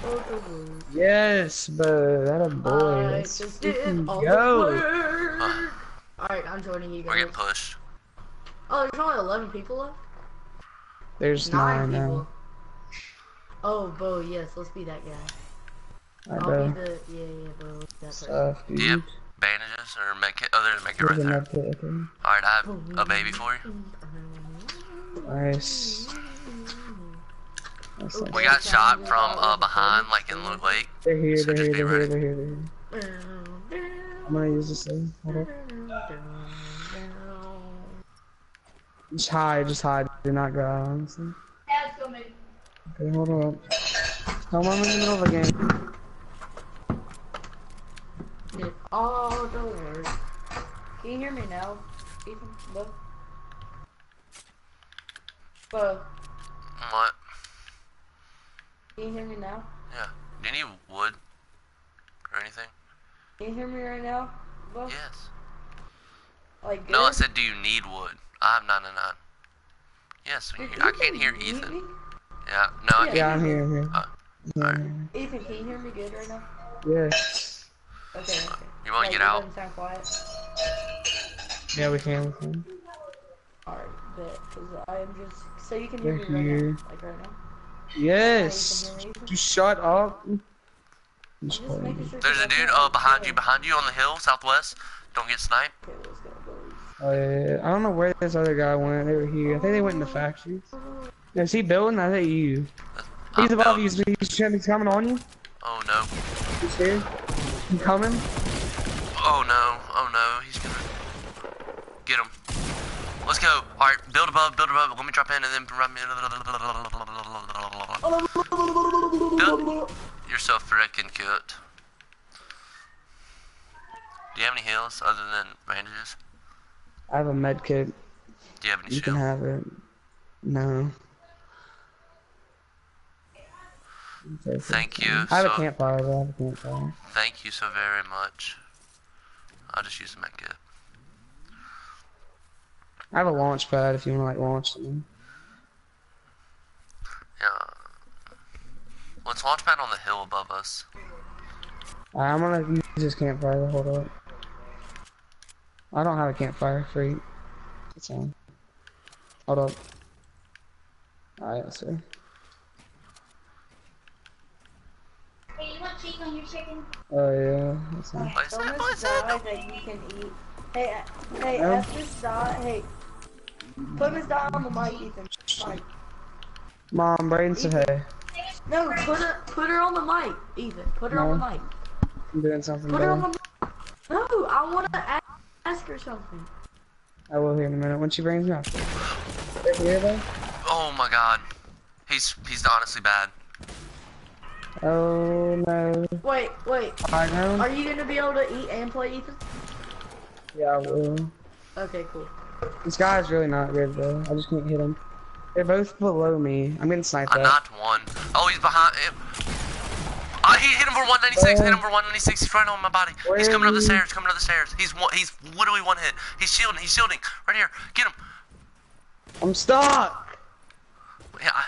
Speaker 4: oh, oh
Speaker 3: Yes, Beau. That a boy.
Speaker 4: I
Speaker 3: Let's
Speaker 4: just did
Speaker 3: freaking
Speaker 4: all the
Speaker 3: go.
Speaker 4: Alright, I'm joining you guys.
Speaker 1: We're
Speaker 4: guys.
Speaker 1: getting pushed.
Speaker 4: Oh, there's only 11 people left?
Speaker 3: There's
Speaker 4: Nine
Speaker 3: nine
Speaker 4: people.
Speaker 3: now.
Speaker 4: Oh, Beau, yes, let's be that guy.
Speaker 3: I
Speaker 4: I'll
Speaker 3: Beau.
Speaker 4: be the, yeah, yeah, Beau, that person.
Speaker 3: Stuff,
Speaker 1: Do you have bandages or med kit? Oh, there's a med kit right
Speaker 3: There's a
Speaker 1: there.
Speaker 3: med kit, okay.
Speaker 1: Alright, I have oh, a baby for you.
Speaker 3: Nice. That's.
Speaker 1: We got shot from uh, behind, like in Loot Lake.
Speaker 3: They're here,
Speaker 1: So
Speaker 3: they're here, they're here, they're here, they're here. I'm gonna use this thing. Hold up. Just hide, just hide. Do not go out, honestly. Okay, hold up. Come on, I'm in the middle of a game.
Speaker 4: Did all the work. Can you hear me now, Ethan? Beau? Beau,
Speaker 1: What?
Speaker 4: Can you hear me now?
Speaker 1: Yeah. Do you need wood or anything?
Speaker 4: Can you hear me right now? Beau?
Speaker 1: Yes.
Speaker 4: Like good?
Speaker 1: No, I said, do you need wood? I have 99. Yes, we- I can't hear Ethan.
Speaker 4: me?
Speaker 1: Yeah, no, I
Speaker 4: Yeah.
Speaker 1: can't.
Speaker 3: Yeah, I'm here, I'm here.
Speaker 1: Uh,
Speaker 3: Yeah,
Speaker 1: alright.
Speaker 3: I'm
Speaker 4: Ethan, can you hear me good right now?
Speaker 3: here. Yes.
Speaker 4: Okay, okay.
Speaker 1: You wanna
Speaker 4: Like,
Speaker 1: get out?
Speaker 4: sound quiet.
Speaker 3: Yeah, we can, can.
Speaker 4: Alright, bet. Cause I am just. So you can hear
Speaker 3: They're
Speaker 4: me right
Speaker 3: here.
Speaker 4: now? Like right now?
Speaker 3: Yes.
Speaker 4: You
Speaker 3: shut up. I'm just
Speaker 4: I'm just making
Speaker 3: playing.
Speaker 4: sure
Speaker 1: There's a dude uh, behind you, behind you on the hill, southwest. Don't get sniped.
Speaker 4: Okay, let's go, boys.
Speaker 3: Yeah, yeah, yeah. I don't know where this other guy went. They were here. I think they went in the factories. Is he building? I think you. He's
Speaker 1: I'm
Speaker 3: above
Speaker 1: building.
Speaker 3: you. He's, he's coming on you.
Speaker 1: Oh no.
Speaker 3: He's here. He's coming.
Speaker 1: Oh no. Oh no. He's gonna get him. Let's go. All right, build above, build above. Let me drop in and then run me. Build so freaking cute. Do you have any heals other than bandages?
Speaker 3: I have a med kit.
Speaker 1: Do you have any
Speaker 3: You can have it. No.
Speaker 1: Thank you.
Speaker 3: I have a campfire, though. I have a campfire.
Speaker 1: Thank you so very much. I'll just use the med kit.
Speaker 3: I have a launch pad if you want to like launch something.
Speaker 1: Yeah. Let's launch pad on the hill above us.
Speaker 3: Alright, I'm gonna use this campfire. Hold up. I don't have a campfire. Free. It's on. Hold up. Alright, let's see.
Speaker 5: Hey, you want cheese on your chicken?
Speaker 3: Oh yeah, that's on.
Speaker 1: What's that?
Speaker 4: Bonus
Speaker 1: What's
Speaker 4: dot
Speaker 1: that?
Speaker 4: that you can eat. Hey, uh, hey,
Speaker 3: No.
Speaker 4: F this dot. Hey, put this dot on the mic, Ethan. Mike.
Speaker 3: Mom, Braden said hey.
Speaker 4: No, put her, put her on the mic, Ethan. Put her on the mic.
Speaker 3: I'm doing something
Speaker 4: Put her on the mic. No, I want to ask, ask her something.
Speaker 3: I will here in a minute when she brings me up. They're here though?
Speaker 1: Oh my god. He's he's honestly bad.
Speaker 3: Oh no.
Speaker 4: Wait, wait.
Speaker 3: I know.
Speaker 4: Are you gonna be able to eat and play, Ethan?
Speaker 3: Yeah, I will.
Speaker 4: Okay, cool.
Speaker 3: This guy's really not good though. I just can't hit him. They're both below me. I'm getting sniped
Speaker 1: I
Speaker 3: at.
Speaker 1: knocked one. Oh, he's behind. him. Uh, he hit him for 196. Hit him for 196. He's right on my body. He's coming up the stairs. Coming up the stairs. He's one. He's literally one hit. He's shielding. He's shielding. Right here. Get him.
Speaker 3: I'm stuck.
Speaker 1: Yeah. I...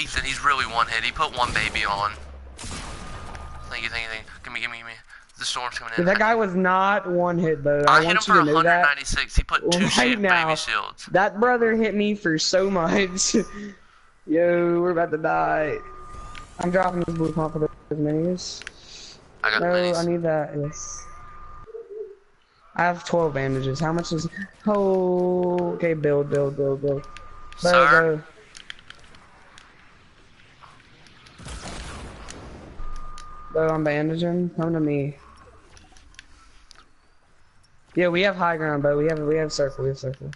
Speaker 1: Ethan, he's really one hit. He put one baby on. Thank you, thank you, thank you. Give me, give me, give me. The storm's coming in.
Speaker 3: That guy was not one hit though.
Speaker 1: I,
Speaker 3: I,
Speaker 1: hit him for
Speaker 3: you to know that.
Speaker 1: 196. He put two
Speaker 3: Right now.
Speaker 1: baby shields.
Speaker 3: That brother hit me for so much. Yo, we're about to die. I'm dropping this blue pump for those minis.
Speaker 1: I got
Speaker 3: No,
Speaker 1: minis.
Speaker 3: I need that. Yes. I have 12 bandages. How much is? Oh, okay. Build, build, build, build. Go,
Speaker 1: Sir,
Speaker 3: go. Go, I'm bandaging. Come to me. Yeah, we have high ground, but we have we have circle. We have circle.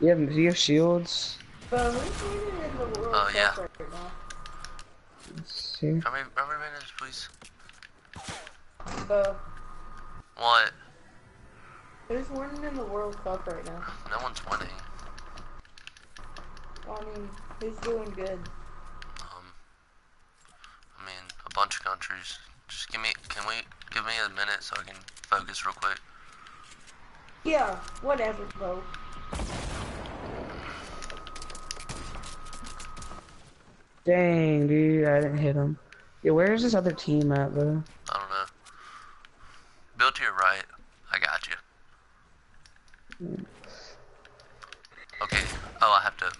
Speaker 3: You have do you have shields?
Speaker 4: But who's winning in the World
Speaker 1: Oh, yeah.
Speaker 4: Cup right?
Speaker 3: Let's see.
Speaker 1: How many, how many minutes, please?
Speaker 4: Beau,
Speaker 1: What?
Speaker 4: who's winning in the World Cup right now?
Speaker 1: No one's winning.
Speaker 4: I mean, who's doing good?
Speaker 1: Um, I mean, a bunch of countries. Just give me, can we, give me a minute so I can focus real quick.
Speaker 4: Yeah, whatever, bro.
Speaker 3: Dang, dude, I didn't hit him. Yeah, where's this other team at, though?
Speaker 1: I don't know. Build to your right. I got you. Hmm. Okay. Oh, I have to.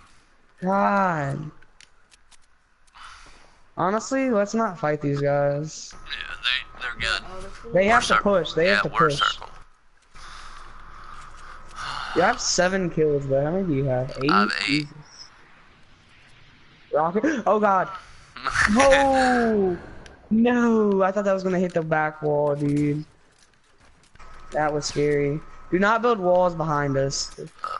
Speaker 3: God. Honestly, let's not fight these guys.
Speaker 1: Yeah, they, they're good.
Speaker 3: They have
Speaker 1: We're
Speaker 3: to push. They
Speaker 1: yeah,
Speaker 3: have to push.
Speaker 1: circle.
Speaker 3: You have seven kills, though. How many do you have? Eight?
Speaker 1: I have eight.
Speaker 3: Rocket. Oh, God. Oh! No! I thought that was gonna hit the back wall, dude. That was scary. Do not build walls behind us. Uh,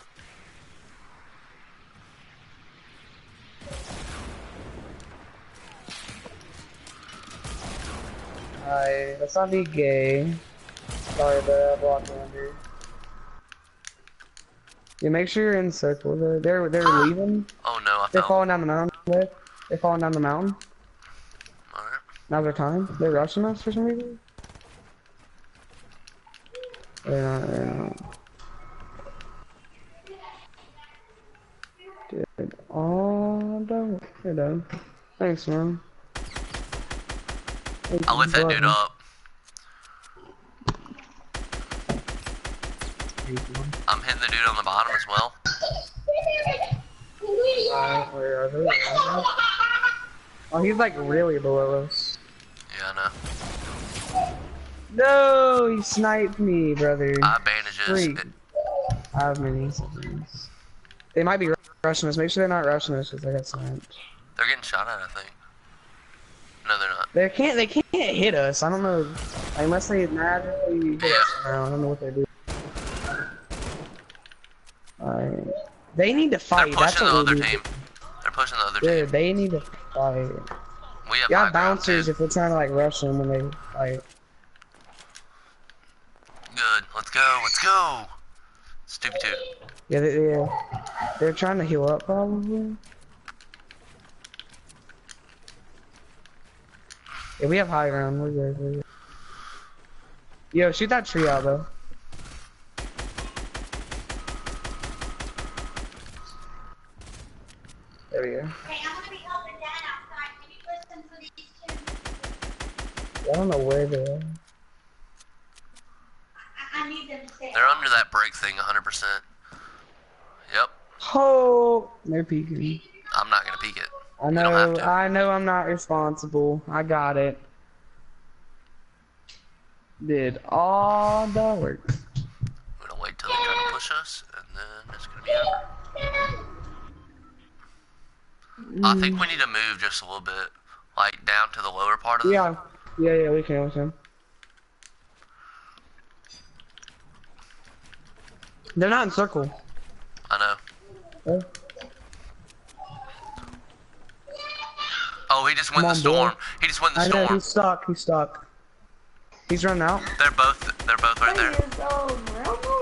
Speaker 3: Alright, let's not be gay. Sorry, but I blocked Andrew. Yeah, make sure you're in circle. They're they're, they're leaving.
Speaker 1: oh no, I
Speaker 3: They're
Speaker 1: fell.
Speaker 3: falling down the mountain. They're, they're falling down the mountain.
Speaker 1: Alright.
Speaker 3: Now's their time. They're rushing us for some reason. They're not. They're not. Dude. Oh, done. They're done. Thanks, man. Thank
Speaker 1: I
Speaker 3: you,
Speaker 1: lift that dude up. I'm hitting the dude on the bottom as well.
Speaker 3: Alright, where are they? Where are they? Oh, he's like really below us.
Speaker 1: Yeah, I know.
Speaker 3: No, he sniped me, brother.
Speaker 1: I have bandages.
Speaker 3: I have minis. They might be rushing us. Make sure they're not rushing us because I got sniped.
Speaker 1: They're getting shot at, I think. No, they're not.
Speaker 3: They can't. They can't hit us. I don't know. Unless they naturally hit us. I don't know what they do. Alright. They need to fight.
Speaker 1: They're
Speaker 3: fight. That's
Speaker 1: pushing the other team. They're pushing the other
Speaker 3: Dude,
Speaker 1: team.
Speaker 3: they need to fight.
Speaker 1: We have
Speaker 3: You
Speaker 1: high
Speaker 3: have
Speaker 1: ground,
Speaker 3: bouncers if we're trying to like rush them when they fight.
Speaker 1: Good. Let's go. Let's go. Stupid 2v2.
Speaker 3: Yeah, they, yeah. They're trying to heal up probably. Yeah, we have high ground. We're good. We're good. Yo, shoot that tree out though. There we go.
Speaker 5: Hey, I'm gonna be helping Dad outside. Can you listen for these two?
Speaker 3: I don't know where they are.
Speaker 5: I, I need them to stay.
Speaker 1: They're under that break thing 100%. Yep.
Speaker 3: Oh, they're peeking.
Speaker 1: I'm not gonna peek it.
Speaker 3: I know. I know. I'm not responsible. I got it. Did all the work.
Speaker 1: We're gonna wait till they try to push us, and then it's gonna be over. I think we need to move just a little bit, like down to the lower part of the.
Speaker 3: Yeah. Yeah, yeah, we can, we can. They're not in circle.
Speaker 1: I know.
Speaker 3: Oh.
Speaker 1: Oh, he just went
Speaker 3: Come
Speaker 1: the
Speaker 3: on, boy.
Speaker 1: storm. He just went the
Speaker 3: I know,
Speaker 1: storm.
Speaker 3: he's stuck, he's stuck. He's running out.
Speaker 1: They're both. They're both right
Speaker 4: Thing
Speaker 1: there.
Speaker 4: is, um,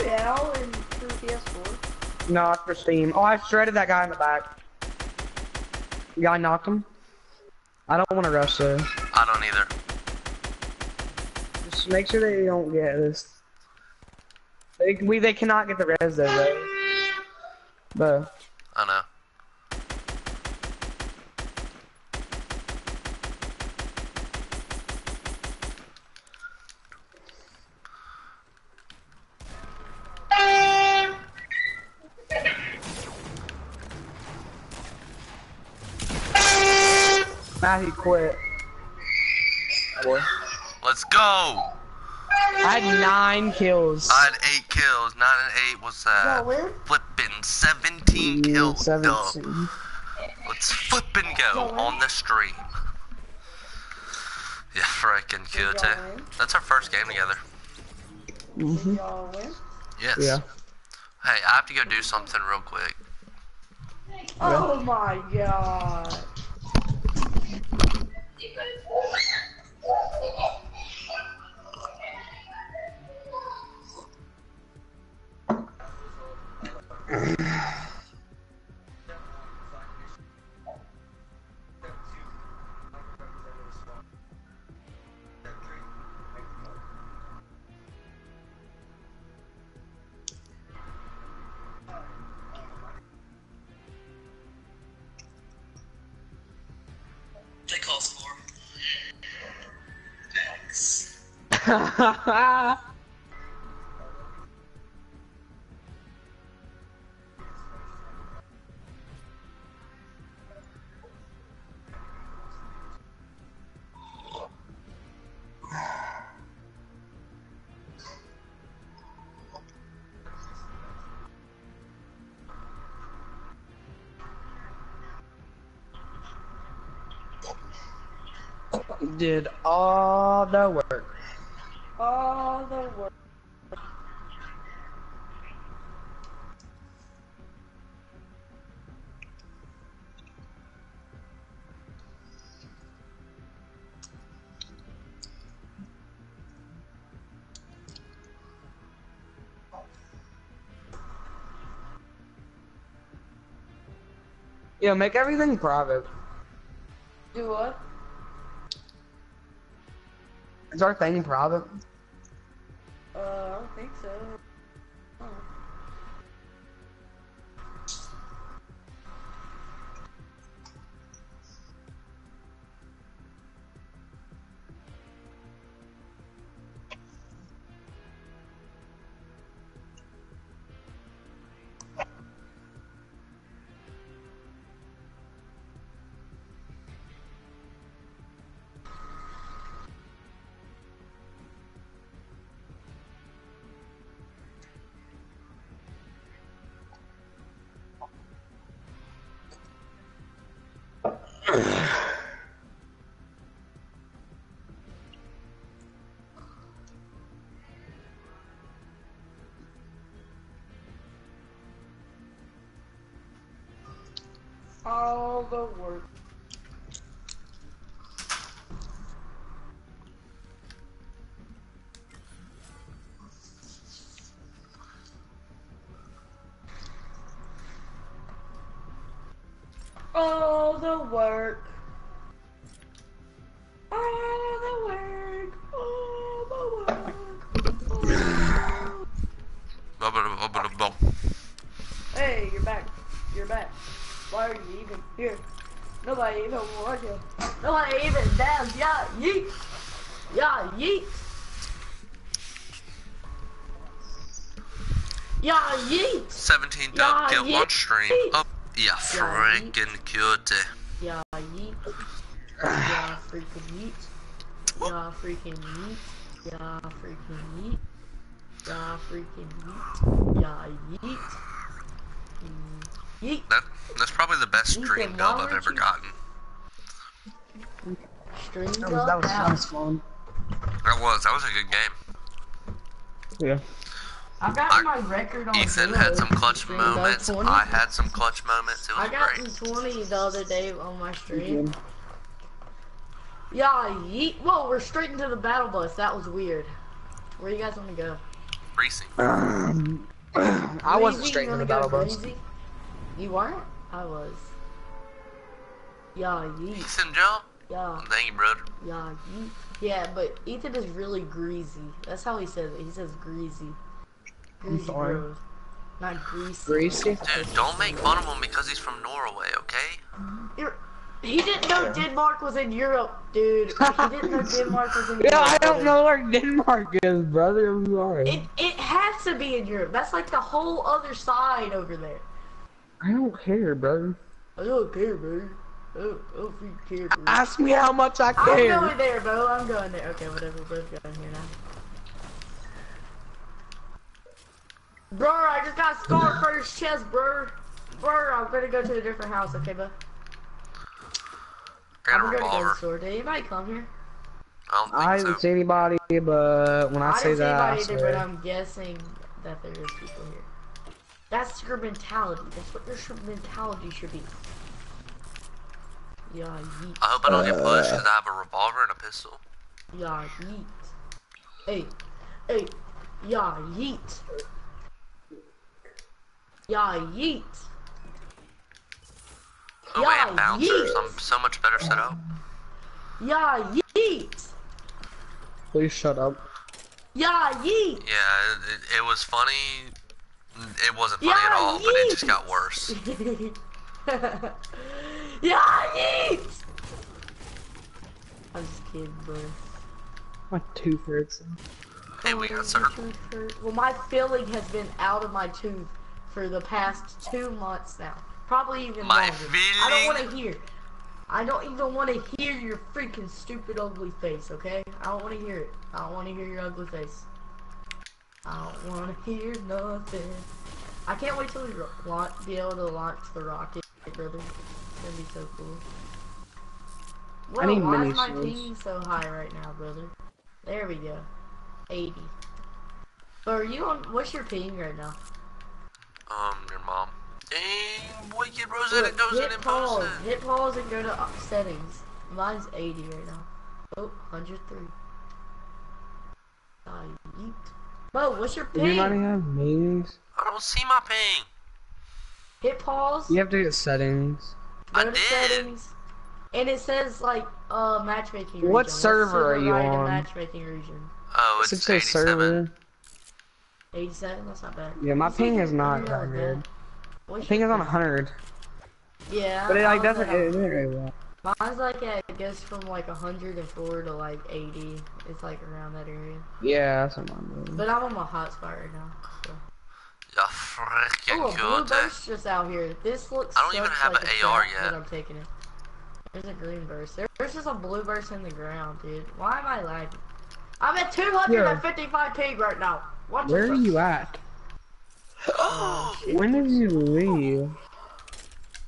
Speaker 4: Royale and PS4.
Speaker 3: No, it's for Steam. Oh, I shredded that guy in the back. The guy knocked him. I don't want to rush though.
Speaker 1: I don't either.
Speaker 3: Just make sure they don't get this. They, we, they cannot get the res though, though. But, quit. Boy.
Speaker 1: Let's go.
Speaker 3: I had nine kills.
Speaker 1: I had eight kills. Nine and eight was uh,
Speaker 4: Y'all win?
Speaker 1: flipping 17
Speaker 3: Mm,
Speaker 1: kills. Dub.
Speaker 3: 17.
Speaker 1: Let's flip and go
Speaker 4: Y'all
Speaker 1: on the stream. Yeah, frickin' cute.
Speaker 4: y'all?
Speaker 1: That's our first game together.
Speaker 3: Mhm.
Speaker 4: Y'all win?
Speaker 1: Yes.
Speaker 3: Yeah.
Speaker 1: Hey, I have to go do something real quick.
Speaker 4: Oh my god.
Speaker 2: They
Speaker 3: Did all the work. Yo, make everything private.
Speaker 4: Do what?
Speaker 3: Is our thing private?
Speaker 4: Uh, I don't think so. go work. Oh, the work. Even here? Nobody even wants you. Nobody even damn. Yeah, yeet. Yeah, yeet. Yeah, yeet.
Speaker 1: 17
Speaker 4: Yeah,
Speaker 1: dub kill
Speaker 4: yeah.
Speaker 1: on stream. Oh, yeah, freaking cutie.
Speaker 4: Yeah, yeet. Yeah, freaking yeet. Yeah, freaking yeet. Yeah, freaking yeet. Yeah, freaking yeet. Yeah, yeet. Mm, Yeet.
Speaker 1: That that's probably the best
Speaker 4: You
Speaker 1: stream dub I've ever
Speaker 4: you-
Speaker 1: gotten.
Speaker 4: String
Speaker 3: That was, that was, that was fun.
Speaker 1: That was that was a good game.
Speaker 3: Yeah.
Speaker 4: I got my record on
Speaker 1: Ethan
Speaker 4: Halo
Speaker 1: had some clutch
Speaker 4: stream,
Speaker 1: moments. I had some clutch moments. It
Speaker 4: I got
Speaker 1: great.
Speaker 4: some 20 the other day on my stream. Yeah, yeet. Whoa, we're straight into the battle bus. That was weird. Where you guys want to go?
Speaker 1: Racing.
Speaker 3: Um, I wasn't straight into the battle bus.
Speaker 4: breezy? You weren't? I was. Yeah, yeet.
Speaker 1: Ethan Joe.
Speaker 4: Yeah,
Speaker 1: Thank you, brother.
Speaker 4: yeah, yeet. Yeah, but Ethan is really greasy. That's how he says it. He says greasy. Greasy
Speaker 3: sorry.
Speaker 4: bros. Not greasy.
Speaker 3: Greasy?
Speaker 1: Dude, don't make fun of him because he's from Norway, okay?
Speaker 4: You're- He didn't know Denmark was in Europe, dude. He didn't know Denmark was in Europe.
Speaker 3: Yeah, I don't know where Denmark is, brother. I'm sorry.
Speaker 4: It it has to be in Europe. That's like the whole other side over there.
Speaker 3: I don't care, brother.
Speaker 4: I don't care, bro. Oh, oh, freak care, bro.
Speaker 3: Ask me how much I care.
Speaker 4: I'm going there, bro. I'm going there. Okay, whatever. We're both going here now. Bro, I just got scar first chest, bro. Bro, I'm gonna go to a different house, okay, bro?
Speaker 1: I got
Speaker 4: I'm
Speaker 1: a
Speaker 4: gonna go to the
Speaker 1: revolver.
Speaker 4: store. Did anybody come here?
Speaker 1: I don't think
Speaker 3: I
Speaker 1: so.
Speaker 3: didn't see anybody, but when I,
Speaker 4: I
Speaker 3: say
Speaker 4: didn't see
Speaker 3: that, I
Speaker 4: anybody either, but. I'm guessing that there is people here. That's your mentality. That's what your mentality should be. Yeah, yeet.
Speaker 1: I hope I don't get pushed
Speaker 3: Uh.
Speaker 1: because I have a revolver and a pistol.
Speaker 4: Yeah, yeet. Hey, hey, yeah, yeet. Yeah, yeet.
Speaker 1: Oh,
Speaker 4: Yeah,
Speaker 1: and bouncers.
Speaker 4: yeet.
Speaker 1: I'm so much better set up.
Speaker 4: Yeah, yeet.
Speaker 3: Please shut up.
Speaker 4: Yeah, yeet.
Speaker 1: Yeah, it, it was funny. It wasn't funny
Speaker 4: Yeah,
Speaker 1: at all, but it just got worse.
Speaker 4: yeah, yeet. I'm just kidding, bro.
Speaker 3: My tooth hurts.
Speaker 1: Hey, we got
Speaker 4: your tooth hurt. Well, my filling has been out of my tooth for the past two months now. Probably even
Speaker 1: My
Speaker 4: longer. I don't want to hear. I don't even want to hear your freaking stupid ugly face, okay? I don't want to hear it. I don't want to hear your ugly face. I don't want to hear nothing. I can't wait till we ro- launch, be able to launch the rocket, brother. It's gonna be so cool. Whoa,
Speaker 3: need
Speaker 4: why
Speaker 3: mini
Speaker 4: is my ping so high right now, brother? There we go. 80. So are you on, what's your ping right now?
Speaker 1: Um, your mom. Dang, wicked Rosetta
Speaker 4: Look,
Speaker 1: goes in
Speaker 4: hit
Speaker 1: and
Speaker 4: pause,
Speaker 1: posted.
Speaker 4: hit pause and go to settings. Mine's 80 right now. Oh, 103. Ah, yeet. Mo, what's your
Speaker 3: Does anybody
Speaker 4: ping?
Speaker 3: have meetings?
Speaker 1: I don't see my ping.
Speaker 4: Hit pause,
Speaker 3: You have to get settings.
Speaker 4: go
Speaker 1: I
Speaker 4: to
Speaker 1: did.
Speaker 4: settings, and it says like, uh, matchmaking region.
Speaker 3: What server are you
Speaker 4: right in
Speaker 3: on?
Speaker 4: matchmaking region?
Speaker 1: Oh,
Speaker 3: Does
Speaker 1: it's 87.
Speaker 3: server?
Speaker 4: 87? That's not bad.
Speaker 3: Yeah, my
Speaker 4: It's
Speaker 3: ping
Speaker 4: like
Speaker 3: is not
Speaker 4: really
Speaker 3: that
Speaker 4: bad.
Speaker 3: good.
Speaker 4: What's
Speaker 3: I think on 100.
Speaker 4: Yeah.
Speaker 3: But it like doesn't.
Speaker 4: like a-
Speaker 3: It, it, really well.
Speaker 4: Mine's like yeah, it goes from like 104 to like 80. It's like around that area.
Speaker 3: Yeah, that's what I'm doing.
Speaker 4: But I'm on my hotspot right now. So.
Speaker 1: Yeah, freaking
Speaker 4: Oh, a blue burst just out here. This looks.
Speaker 1: I don't even have
Speaker 4: like
Speaker 1: an AR yet.
Speaker 4: But I'm taking it. There's a green burst. There- There's just a blue burst in the ground, dude. Why am I lagging? I'm at 255 ping right now. Watch
Speaker 3: Where are you at?
Speaker 1: Oh,
Speaker 3: When did you leave?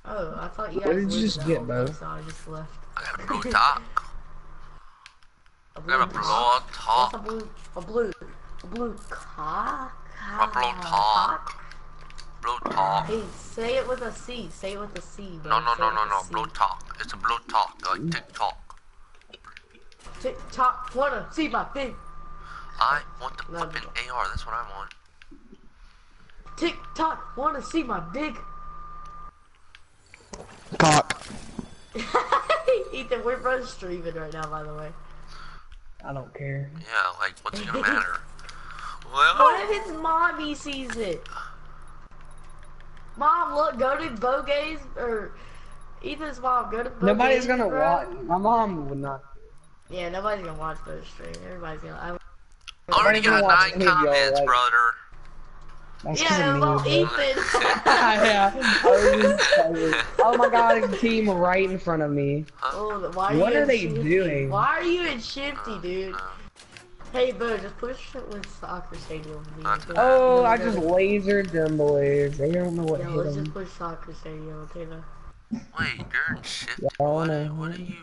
Speaker 4: Oh, I thought you guys
Speaker 3: What did you just get,
Speaker 4: whole Beau? So I just left.
Speaker 1: I got a blue top.
Speaker 4: A
Speaker 1: I got a blue
Speaker 4: What's a blue? A blue? A blue cock?
Speaker 1: A blue top. Blue top.
Speaker 4: Hey, say it with a C. Say it with a C, bro.
Speaker 1: No, no,
Speaker 4: Say
Speaker 1: no, no, no.
Speaker 4: a C.
Speaker 1: Blue talk. It's a blue talk, like TikTok.
Speaker 4: TikTok, wanna see my thing.
Speaker 1: I want the
Speaker 4: Love
Speaker 1: flipping
Speaker 4: it.
Speaker 1: AR. That's what I want.
Speaker 4: TikTok, wanna see my dick.
Speaker 3: Talk.
Speaker 4: Ethan, we're both streaming right now, by the way.
Speaker 3: I don't care.
Speaker 1: Yeah, like, what's it gonna matter? Well,
Speaker 4: What if his mommy sees it? Mom, look, go to Bogays or Ethan's mom. Go to Bogays.
Speaker 3: Nobody's gonna
Speaker 4: bro.
Speaker 3: watch. My mom would not.
Speaker 4: Yeah, nobody's gonna watch those stream. Everybody's gonna. I,
Speaker 1: already
Speaker 3: gonna
Speaker 1: got
Speaker 3: watch
Speaker 1: nine
Speaker 3: any of y'all,
Speaker 1: comments, brother.
Speaker 3: That's
Speaker 4: yeah,
Speaker 3: of me, bro.
Speaker 4: Ethan.
Speaker 3: yeah. I was oh my god, a team right in front of me.
Speaker 4: oh, why are
Speaker 3: What
Speaker 4: you
Speaker 3: are they
Speaker 4: Shifty?
Speaker 3: doing?
Speaker 4: Why are you in Shifty, dude? Hey, Beau, just push it with soccer stadium. me,
Speaker 3: Oh,
Speaker 4: No,
Speaker 3: I just lasered them boys. They don't know what
Speaker 4: Yeah,
Speaker 3: hit
Speaker 4: let's
Speaker 3: them.
Speaker 4: just push soccer stadium, okay? Though.
Speaker 1: Wait, you're in shift.
Speaker 3: Yeah, I
Speaker 1: What, what are you?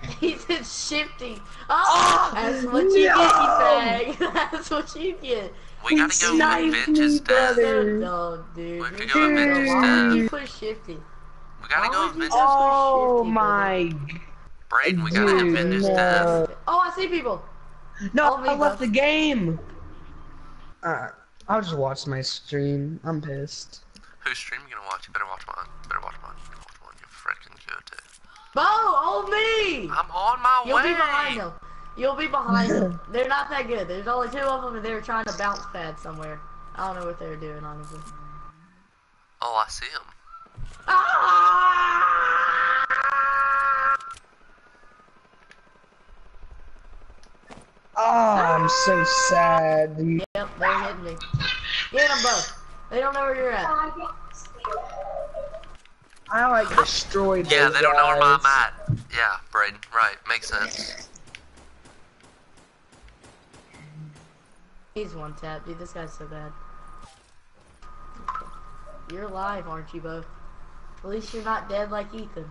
Speaker 1: What?
Speaker 4: He's in Shifty. Oh, that's what you
Speaker 3: no!
Speaker 4: get, you fag. That's what you get.
Speaker 1: We gotta go
Speaker 3: sniped
Speaker 1: with Vince's
Speaker 3: me,
Speaker 1: death.
Speaker 3: brother.
Speaker 4: So dumb, dude.
Speaker 1: We could
Speaker 4: You're
Speaker 1: go with
Speaker 4: so
Speaker 1: Vince's
Speaker 4: dumb. Why would
Speaker 1: death.
Speaker 4: push Shifty?
Speaker 1: We gotta go
Speaker 4: would
Speaker 1: with
Speaker 4: you
Speaker 1: Vince's.
Speaker 3: Oh my. g-
Speaker 1: Braden, we gotta hit
Speaker 3: Dude,
Speaker 1: Vince's
Speaker 3: no.
Speaker 1: death.
Speaker 4: Oh, I see people.
Speaker 3: No, I left
Speaker 4: bro.
Speaker 3: the game. Uh, I'll just watch my stream. I'm pissed.
Speaker 1: Whose stream you gonna watch? You better watch mine. You better watch mine. You better watch mine. You freaking go to.
Speaker 4: Beau, on me.
Speaker 1: I'm on my
Speaker 4: You'll
Speaker 1: way.
Speaker 4: be behind them. You'll be behind them. They're not that good. There's only two of them, and they're trying to bounce pad somewhere. I don't know what they're doing, honestly.
Speaker 1: Oh, I see him.
Speaker 4: Ah!
Speaker 3: Oh, I'm so sad.
Speaker 4: Yep, they're hitting me. Get them both. They don't know where you're at.
Speaker 3: I like destroyed.
Speaker 1: Yeah,
Speaker 3: those
Speaker 1: they don't know where I'm
Speaker 3: guys.
Speaker 1: at. Yeah, Braden. Right, makes sense.
Speaker 4: He's one tap, dude. This guy's so bad. You're alive, aren't you, Beau? At least you're not dead like Ethan.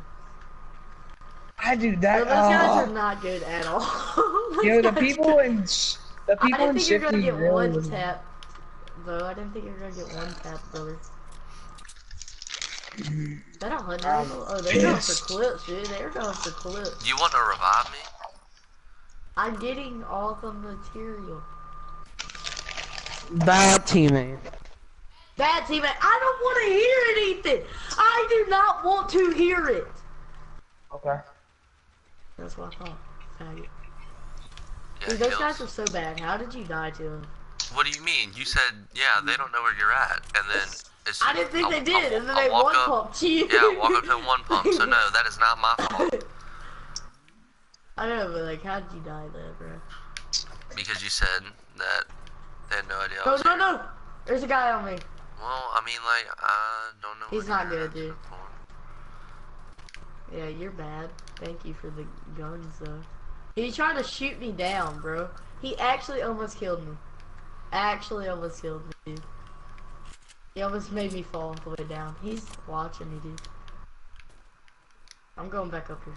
Speaker 3: I do
Speaker 4: Bro,
Speaker 3: that.
Speaker 4: those guys are
Speaker 3: Oh.
Speaker 4: not good at all. Those
Speaker 3: Yo, the
Speaker 4: guys-
Speaker 3: people in sh- the
Speaker 4: I
Speaker 3: people
Speaker 4: didn't
Speaker 3: in
Speaker 4: think you were gonna get
Speaker 3: really.
Speaker 4: one tap, though. I didn't think you were gonna get one tap, brother. Is that a hundred?
Speaker 3: Um, I'm
Speaker 4: oh, they're going for clips, dude. They're going for clips.
Speaker 1: You want to revive me?
Speaker 4: I'm getting all the material.
Speaker 3: Bad teammate.
Speaker 4: Bad teammate. I don't want to hear it, Ethan. I do not want to hear it.
Speaker 3: Okay.
Speaker 4: That's what I thought. Faggot.
Speaker 1: Yeah,
Speaker 4: Dude, those guys are so bad. How did you die to them?
Speaker 1: What do you mean? You said, yeah, they don't know where you're at, and then as
Speaker 4: I didn't think
Speaker 1: I'll-
Speaker 4: they did,
Speaker 1: I'll-
Speaker 4: and then
Speaker 1: I'll
Speaker 4: they
Speaker 1: walk
Speaker 4: one
Speaker 1: up-
Speaker 4: pumped you.
Speaker 1: Yeah, walk up to one pump. So no, that is not my fault
Speaker 4: I don't know, but like, how did you die there, bro?
Speaker 1: because you said that they had no idea.
Speaker 4: No, no, no. There's a guy on me.
Speaker 1: Well, I mean, like, I don't know.
Speaker 4: He's not good, dude. Yeah, you're bad. Thank you for the guns, though. He tried to shoot me down, bro. He actually almost killed me. Actually almost killed me, dude. He almost made me fall all the way down. He's watching me, dude. I'm going back up here.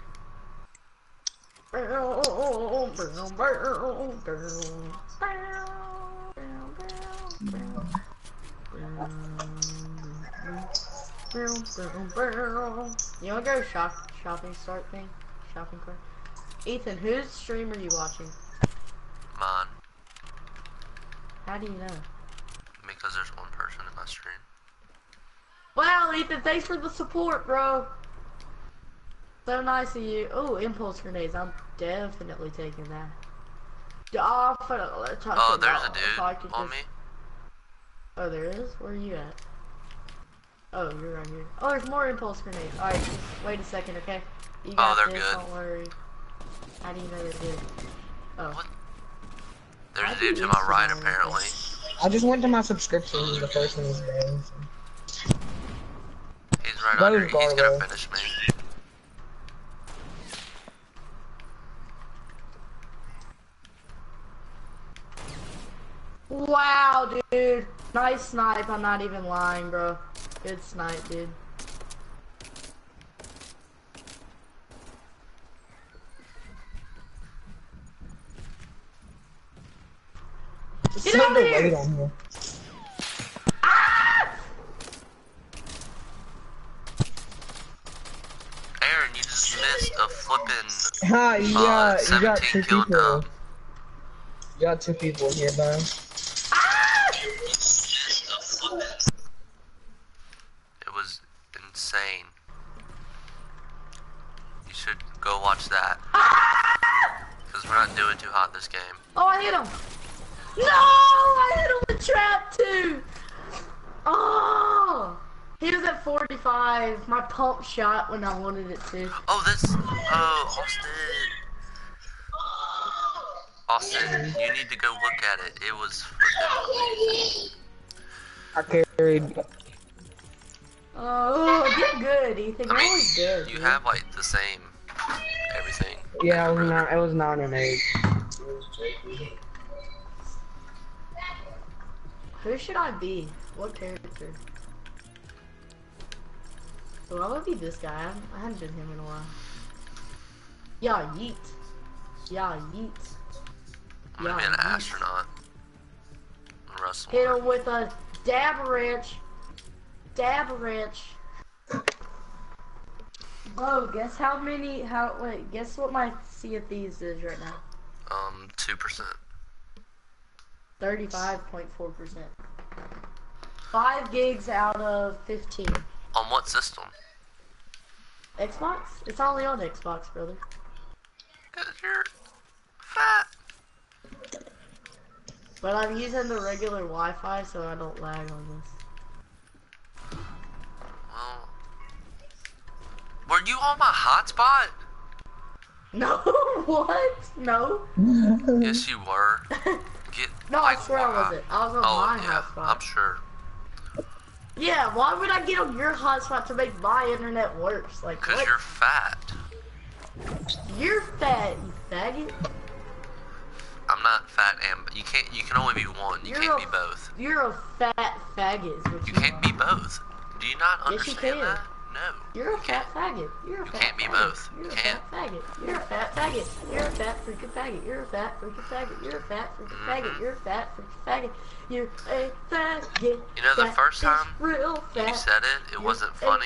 Speaker 4: You wanna go shop shopping start thing? Shopping cart? Ethan, whose stream are you watching?
Speaker 1: Mine,
Speaker 4: How do you know?
Speaker 1: because there's one person in my stream.
Speaker 4: Wow, Ethan, thanks for the support, bro. So nice of you. Oh, impulse grenades. I'm definitely taking that. Definitely
Speaker 1: Oh, there's a dude on me.
Speaker 4: Oh, there is? Where are you at? Oh, you're right here. Oh, there's more impulse grenades. Alright, just wait a second, okay? You
Speaker 1: Oh, they're
Speaker 4: this,
Speaker 1: good.
Speaker 4: don't worry. How do you know they're good? Oh.
Speaker 1: What? There's
Speaker 4: I
Speaker 1: a dude to my right, apparently.
Speaker 3: I just went to my subscription. The first one was banned.
Speaker 1: He's right
Speaker 3: That
Speaker 1: under. He's gonna finish me.
Speaker 4: Wow, dude. Nice snipe. I'm not even lying, bro. Good snipe, dude. Get
Speaker 3: save
Speaker 4: over here!
Speaker 3: weight on here.
Speaker 1: Aaron, you just missed a flippin'
Speaker 3: Ha, you
Speaker 1: uh,
Speaker 3: got, you got two
Speaker 1: kill
Speaker 3: people.
Speaker 1: dub.
Speaker 3: You got two people here, man.
Speaker 1: It was insane. Watch that. Ah! Because we're not doing too hot this game.
Speaker 4: Oh, I hit him. No, I hit him with trap too. Oh, he was at 45. My pump shot when I wanted it to.
Speaker 1: Oh, this. Oh, Austin. Austin, you need to go look at it. It was freaking amazing.
Speaker 3: I carried.
Speaker 4: Oh, you're good, Ethan. You're
Speaker 1: I mean,
Speaker 4: always good.
Speaker 1: you
Speaker 4: dude.
Speaker 1: have like the same everything.
Speaker 3: Yeah, it was not. It was not an eight.
Speaker 4: Who should I be? What character? Well, I'm gonna be this guy. I haven't- I been him in a while. Yeah, yeet. Yeah, yeet.
Speaker 1: I'm gonna be an
Speaker 4: yeet.
Speaker 1: astronaut. Russell.
Speaker 4: Hit him with a dab wrench. Dab wrench. Oh, guess how many? How? Wait, guess what my Sea of Thieves is right now?
Speaker 1: Um, two percent.
Speaker 4: Thirty-five point four percent. Five gigs out of fifteen.
Speaker 1: On what system?
Speaker 4: Xbox? It's only on Xbox, brother.
Speaker 1: Cause you're fat.
Speaker 4: But I'm using the regular Wi-Fi, so I don't lag on this.
Speaker 1: Were you on my hotspot?
Speaker 4: No, what? No.
Speaker 1: yes, you were. Get.
Speaker 4: No,
Speaker 1: like,
Speaker 4: I swear I wasn't. I was on
Speaker 1: Oh
Speaker 4: my
Speaker 1: yeah,
Speaker 4: hotspot.
Speaker 1: I'm sure.
Speaker 4: Yeah, why would I get on your hotspot to make my internet worse? Like,
Speaker 1: Cause
Speaker 4: what?
Speaker 1: you're fat.
Speaker 4: You're fat, you faggot.
Speaker 1: I'm not fat and you can't. You can only be one. You
Speaker 4: You're
Speaker 1: can't
Speaker 4: a-
Speaker 1: be both.
Speaker 4: You're a fat faggot.
Speaker 1: You
Speaker 4: you
Speaker 1: can't be both. Do you not understand
Speaker 4: Yes, you can.
Speaker 1: that? No.
Speaker 4: You're a
Speaker 1: you
Speaker 4: fat faggot. You're a
Speaker 1: You
Speaker 4: fat
Speaker 1: can't be
Speaker 4: faggot.
Speaker 1: both.
Speaker 4: You're a
Speaker 1: You
Speaker 4: fat faggot. You're a fat faggot. You're a fat freaking faggot. You're a fat freaking faggot. You're a fat freaking
Speaker 1: Mm-hmm.
Speaker 4: faggot. You're a fat freaking faggot. You're a faggot.
Speaker 1: You know, the
Speaker 4: That
Speaker 1: first time
Speaker 4: real
Speaker 1: You said it. It
Speaker 4: You're
Speaker 1: wasn't funny.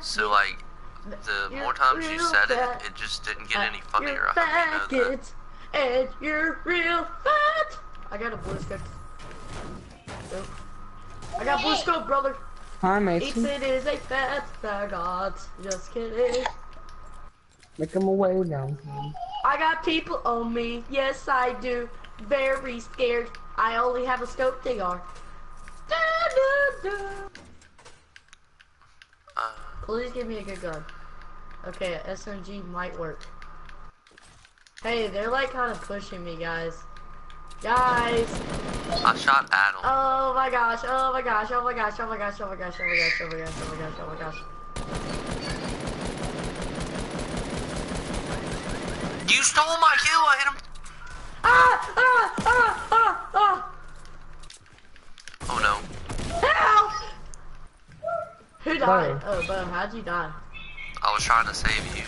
Speaker 1: So like, the
Speaker 4: You're
Speaker 1: more times you said
Speaker 4: fat.
Speaker 1: it, it just didn't get any
Speaker 4: You're
Speaker 1: funnier. I hope you know that.
Speaker 4: And you're real fat. I got a blue scope. I got blue scope, brother.
Speaker 3: Hi, Mason.
Speaker 4: Ethan is a fat faggot. Just kidding.
Speaker 3: Make him away now.
Speaker 4: I got people on me, yes I do. Very scared. I only have a scope DR. Da, da, da.
Speaker 1: Uh,
Speaker 4: Please give me a good gun. Okay, SMG might work. Hey, they're like kind of pushing me, guys. Guys!
Speaker 1: I shot Adam.
Speaker 4: Oh my gosh, oh my gosh, oh my gosh, oh my gosh, oh my gosh, oh my gosh, oh my gosh, oh my gosh, oh my gosh.
Speaker 1: You stole my kill. I hit him.
Speaker 4: Ah! Ah! Ah! Ah! Ah!
Speaker 1: Oh no.
Speaker 4: Help! Who died?
Speaker 3: Beau.
Speaker 4: Oh, Beau, how'd you die?
Speaker 1: I was trying to save you.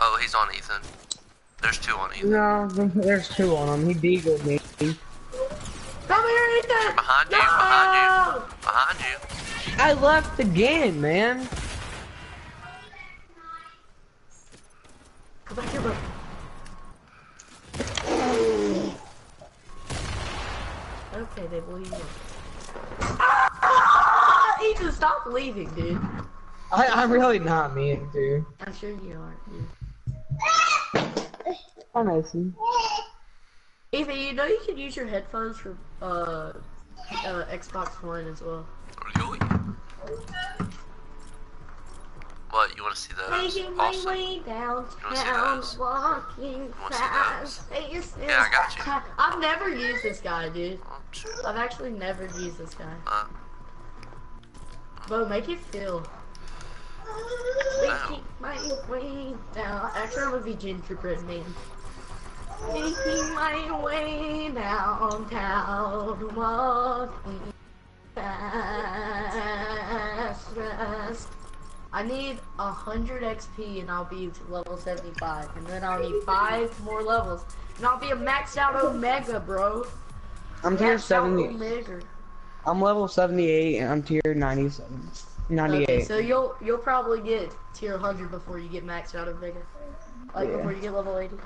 Speaker 1: Oh, he's on Ethan. There's two on Ethan.
Speaker 3: No, there's two on him. He deagled me.
Speaker 4: Come here, Ethan!
Speaker 1: Behind you,
Speaker 4: no!
Speaker 1: behind you. Behind you.
Speaker 3: I left again, man.
Speaker 4: Come back here, bro. Okay, they believe you. Ah! Ethan, stop leaving, dude.
Speaker 3: I, I'm really not mean, dude.
Speaker 4: I'm sure you aren't, dude.
Speaker 3: Hi, Mason.
Speaker 4: Ethan, you know you can use your headphones for uh, uh Xbox One as well.
Speaker 1: Really? What? You want to see those?
Speaker 4: Making my way
Speaker 1: wanna see
Speaker 4: downtown,
Speaker 1: those?
Speaker 4: walking
Speaker 1: wanna see
Speaker 4: fast.
Speaker 1: Yeah, I got you.
Speaker 4: fast. I've never used this guy, dude.
Speaker 1: Oh, shoot.
Speaker 4: I've actually never used this guy.
Speaker 1: Uh,
Speaker 4: Beau, make it feel. Making my way down. Actually, I'm gonna be gingerbread man. Making my way downtown, walking fast. I need a hundred XP and I'll be level 75, and then I'll need five more levels, and I'll be a maxed out Omega, bro.
Speaker 3: I'm tier 70.
Speaker 4: Omega.
Speaker 3: I'm level 78 and I'm tier 97. 98.
Speaker 4: Okay, so you'll you'll probably get tier 100 before you get maxed out Omega, like
Speaker 3: Yeah.
Speaker 4: before you get level 80.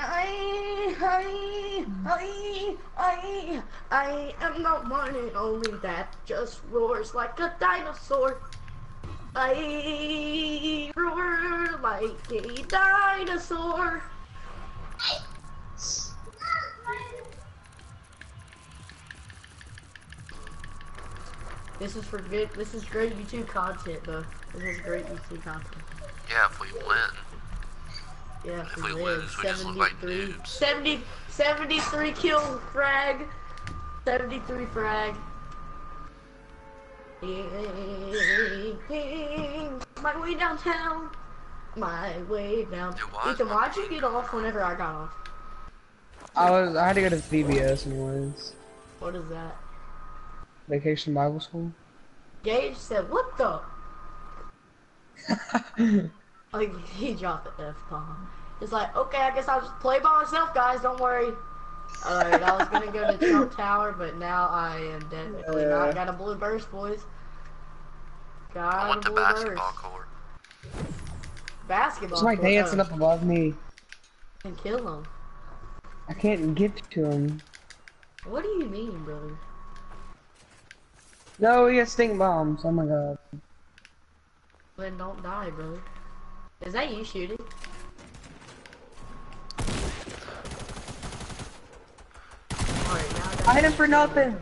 Speaker 4: I, I, I, I, I am the one and only that just roars like a dinosaur. I roar like a dinosaur. This is for good. This is great YouTube content, though. This is great YouTube content.
Speaker 1: Yeah, if we win.
Speaker 4: Yeah,
Speaker 1: If we lose, we just look like
Speaker 4: 73
Speaker 1: noobs.
Speaker 4: 70, 73 kill frag. 73 frag. My way downtown. My way down.
Speaker 1: Dude, why is
Speaker 4: Ethan, why'd you get off whenever I got off?
Speaker 3: I was I had to go to VBS anyways.
Speaker 4: What is that?
Speaker 3: Vacation Bible School.
Speaker 4: Gage said, "What the?" like he dropped the f bomb. It's like, okay, I guess I'll just play by myself, guys. Don't worry. Alright, I was gonna go to Trump Tower, but now I am definitely
Speaker 3: Yeah.
Speaker 4: not. Got a blue burst, boys. Got
Speaker 1: I went
Speaker 4: a
Speaker 1: to
Speaker 4: blue
Speaker 1: basketball
Speaker 4: burst.
Speaker 1: court.
Speaker 4: Basketball.
Speaker 3: Somebody
Speaker 4: court,
Speaker 3: dancing up above me.
Speaker 4: and kill him.
Speaker 3: I can't get to him.
Speaker 4: What do you mean, brother?
Speaker 3: No, he has stink bombs. Oh my god.
Speaker 4: Then don't die, brother. Is that you shooting? Alright, now I
Speaker 3: hit him for nothing.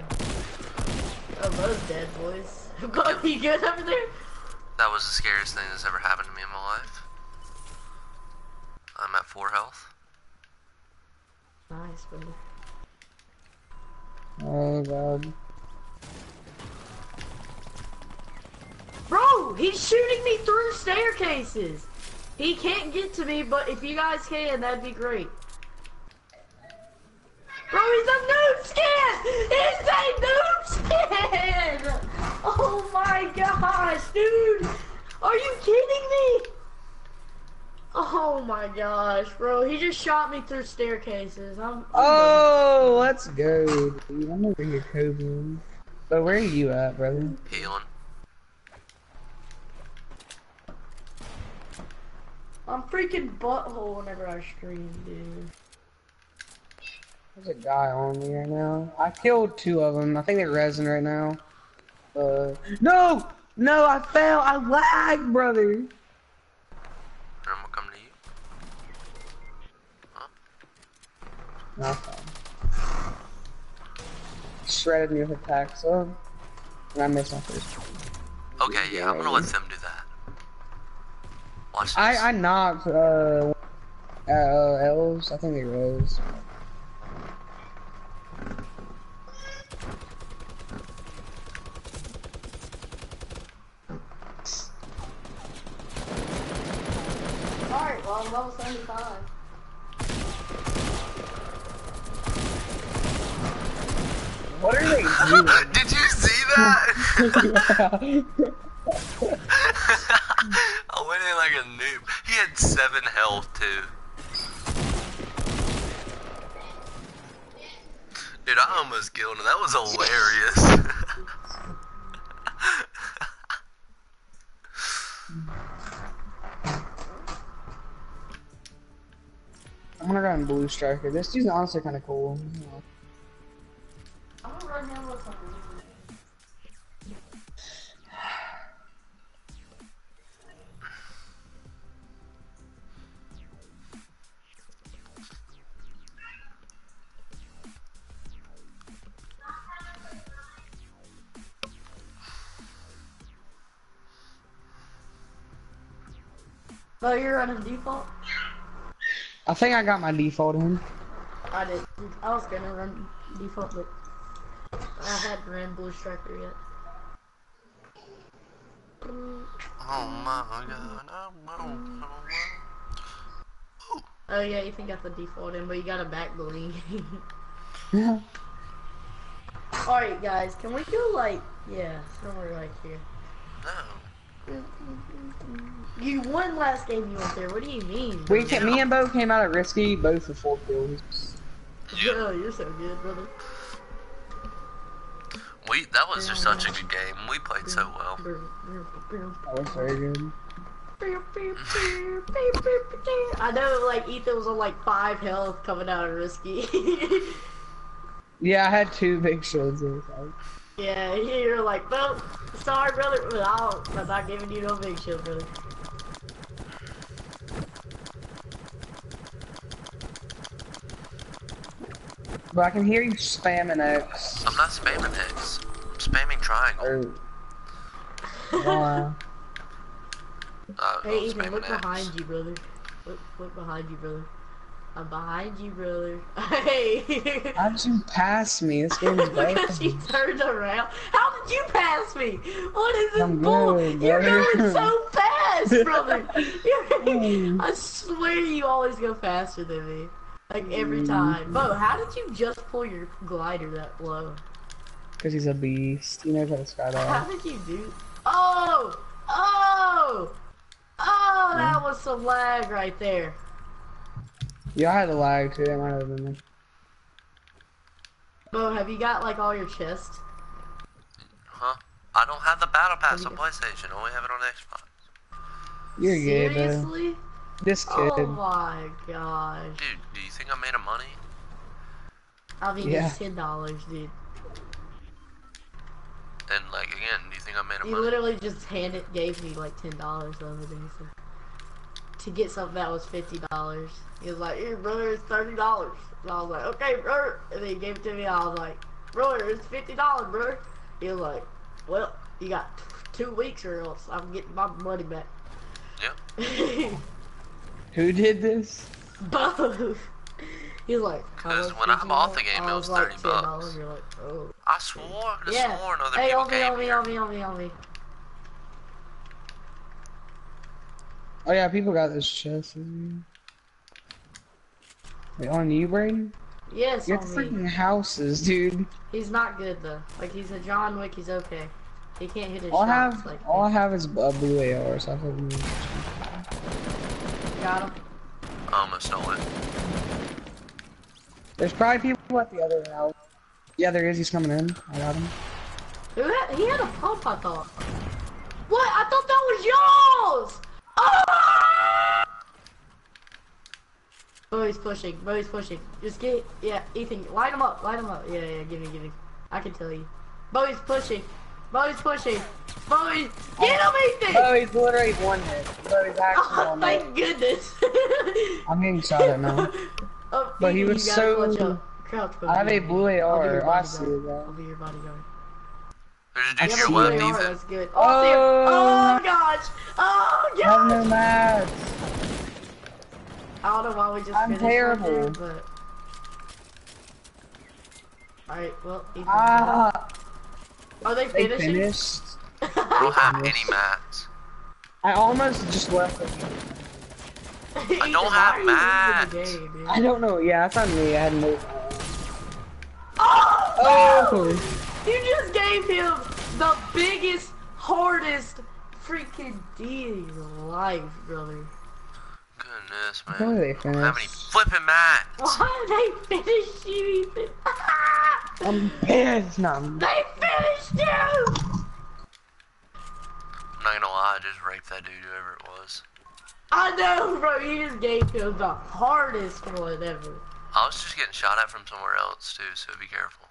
Speaker 4: Oh, those dead boys. God, you good over there?
Speaker 1: That was the scariest thing that's ever happened to me in my life. I'm at 4 health.
Speaker 4: Nice, brother.
Speaker 3: Oh god.
Speaker 4: Bro, he's shooting me through staircases. He can't get to me, but if you guys can, that'd be great. Bro, he's a noob skin! He's a noob skin! Oh my gosh, dude! Are you kidding me? Oh my gosh, bro, he just shot me through staircases. I'm, I'm
Speaker 3: Oh, let's go, dude. I'm over here covering. But where are you at, brother?
Speaker 1: Healing.
Speaker 4: I'm freaking butthole whenever I stream, dude.
Speaker 3: There's a guy on me right now. I killed two of them. I think they're resin right now. Uh, no! No, I fell! I lagged, brother!
Speaker 1: And I'm gonna come to you.
Speaker 3: No, I fell. Shredded me with attacks, so. And I missed my first.
Speaker 1: Okay, yeah, I'm gonna let them do that. Watch this.
Speaker 3: I, I knocked, uh, uh, elves. I think they rose.
Speaker 4: Alright, well, I'm level 75.
Speaker 3: What are they doing?
Speaker 1: Did you see that? I went in like a noob. He had seven health too. Dude, I almost killed him. That was hilarious.
Speaker 3: I'm gonna run Blue Striker. This dude's honestly kind of cool.
Speaker 4: I'm gonna run him with something. Oh, you're running default?
Speaker 3: I think I got my default in.
Speaker 4: I did. I was gonna run default, but I hadn't ran Blue Striker yet.
Speaker 1: oh my god. Oh,
Speaker 4: yeah, you think got the default in, but you got a back bling.
Speaker 3: Yeah.
Speaker 4: Alright guys, can we go like, yeah, somewhere like here.
Speaker 1: no.
Speaker 4: You won last game you went there, what do you mean?
Speaker 3: We
Speaker 4: bro?
Speaker 3: me and Beau came out at risky, both with four kills.
Speaker 4: Oh, you're so good, brother.
Speaker 1: We that was just such a good game. We played so well.
Speaker 3: That was very good.
Speaker 4: I know, like, Ethan was on like 5 health coming out of Risky.
Speaker 3: Yeah, I had two big shields in.
Speaker 4: Yeah, you're like, well, sorry, brother, but I'll, I'm not giving you no big shield, brother.
Speaker 3: But I can hear you spamming X.
Speaker 1: I'm not spamming X. I'm spamming triangle.
Speaker 3: Or... Why?
Speaker 1: Uh,
Speaker 4: Hey,
Speaker 1: I'm
Speaker 4: Ethan, look
Speaker 1: X.
Speaker 4: behind you, brother. Look, look behind you, brother. I'm behind you, brother. Hey!
Speaker 3: How did you pass me? This game's
Speaker 4: because you
Speaker 3: broken.
Speaker 4: turned around. How did you pass me? What is this
Speaker 3: I'm
Speaker 4: bull?
Speaker 3: good,
Speaker 4: You're going so fast, brother. You're,
Speaker 3: Hmm.
Speaker 4: I swear you always go faster than me. Like every time. Beau, how did you just pull your glider that low?
Speaker 3: Because he's a beast. He knows how to skydive.
Speaker 4: How
Speaker 3: skydive.
Speaker 4: did you do? Oh! Oh! Oh,
Speaker 3: Hmm.
Speaker 4: that was some lag right there.
Speaker 3: Yeah, I had a lag too. It might have been me.
Speaker 4: Beau, have you got like all your chests?
Speaker 1: Huh? I don't have the battle pass on PlayStation. I only have it on Xbox.
Speaker 3: You're good, though.
Speaker 4: Seriously?
Speaker 3: This oh kid.
Speaker 4: Oh my gosh.
Speaker 1: Dude, do you think I made a money?
Speaker 4: I mean,
Speaker 3: Yeah.
Speaker 4: it's ten dollars, dude.
Speaker 1: And like again, do you think I made a money?
Speaker 4: He
Speaker 1: money?
Speaker 4: literally just handed gave me like ten dollars the other day so, to get something that was fifty dollars. He was like, "Your brother, it's thirty dollars." And I was like, "Okay, brother." And then he gave it to me. I was like, "Brother, it's fifty dollars, brother." He was like, "Well, you got two weeks or else I'm getting my money back."
Speaker 1: Yeah.
Speaker 3: Who did this?
Speaker 4: Both. He's like, "How
Speaker 1: 'Cause
Speaker 4: much
Speaker 1: when I
Speaker 4: you
Speaker 1: bought
Speaker 4: want?"
Speaker 1: the game, it was
Speaker 4: like,
Speaker 1: 30 bucks.
Speaker 4: You're like, "Oh."
Speaker 1: I swore, I could
Speaker 4: Yeah.
Speaker 1: have sworn other
Speaker 4: Hey,
Speaker 1: people
Speaker 4: on me,
Speaker 1: came
Speaker 4: on me, on me, on me, on me.
Speaker 3: Oh yeah, people got this chest. Wait, on you, Braden?
Speaker 4: Yes,
Speaker 3: You're
Speaker 4: on me.
Speaker 3: freaking houses, dude.
Speaker 4: He's not good though. Like he's a John Wick. He's okay. He can't hit his
Speaker 3: All I
Speaker 4: shots.
Speaker 3: have,
Speaker 4: like
Speaker 3: all I have is a blue AR, so I think we-
Speaker 4: got him.
Speaker 1: I almost stole it.
Speaker 3: There's probably people at the other house. Yeah, there is. He's coming in. I got him.
Speaker 4: He had a pump? I thought. What? I thought that was yours. Ah! Oh, he's pushing. Beau, he's pushing. Just get, yeah, Ethan, light him up, light him up. Yeah, yeah, give me, give me. I can tell you. Beau, he's pushing. Beau, he's pushing. Beau, he's, get him, Ethan!
Speaker 3: Oh, he's literally one hit. Oh, he's actually
Speaker 4: Oh,
Speaker 3: one hit.
Speaker 4: thank goodness.
Speaker 3: I'm getting shot at now.
Speaker 4: oh,
Speaker 3: But he
Speaker 4: Ethan,
Speaker 3: was
Speaker 4: you gotta
Speaker 3: so-
Speaker 4: clutch up. Crouch, Beau,
Speaker 3: I have a blue
Speaker 4: I'll be
Speaker 3: AR.
Speaker 4: your
Speaker 3: I
Speaker 4: bodyguard.
Speaker 3: see it, bro.
Speaker 4: I'll be your bodyguard.
Speaker 1: There's a
Speaker 4: I
Speaker 1: dude to
Speaker 4: have a
Speaker 1: your left,
Speaker 4: blue AR,
Speaker 1: Ethan.
Speaker 4: that's good. Oh, dear.
Speaker 3: Oh.
Speaker 4: oh gosh! Oh
Speaker 3: I have no
Speaker 4: gosh!
Speaker 3: mats.
Speaker 4: I don't know why we just
Speaker 3: I'm
Speaker 4: finished right
Speaker 3: terrible.
Speaker 4: there, but... Alright, well, Ethan.
Speaker 3: Ah,
Speaker 4: Are they
Speaker 3: they finished.
Speaker 1: I don't have any mats.
Speaker 3: I almost just left the game.
Speaker 4: Ethan,
Speaker 1: don't have
Speaker 4: are you losing
Speaker 1: mats.
Speaker 4: the game, dude?
Speaker 3: I don't know. Yeah, that's on me. I had no.
Speaker 4: Oh!
Speaker 3: Oh!
Speaker 4: You just gave him the biggest, hardest freaking D in your life, brother.
Speaker 1: Goodness, man.
Speaker 3: How are they
Speaker 1: I don't have any flipping mats.
Speaker 4: Why did they finish you,
Speaker 3: I'm pissed. No, I'm-
Speaker 4: they finished you!
Speaker 1: I'm not gonna lie, I just raped that dude, whoever it was.
Speaker 4: I know, bro. You just gave him the hardest one ever.
Speaker 1: I was just getting shot at from somewhere else, too, so be careful.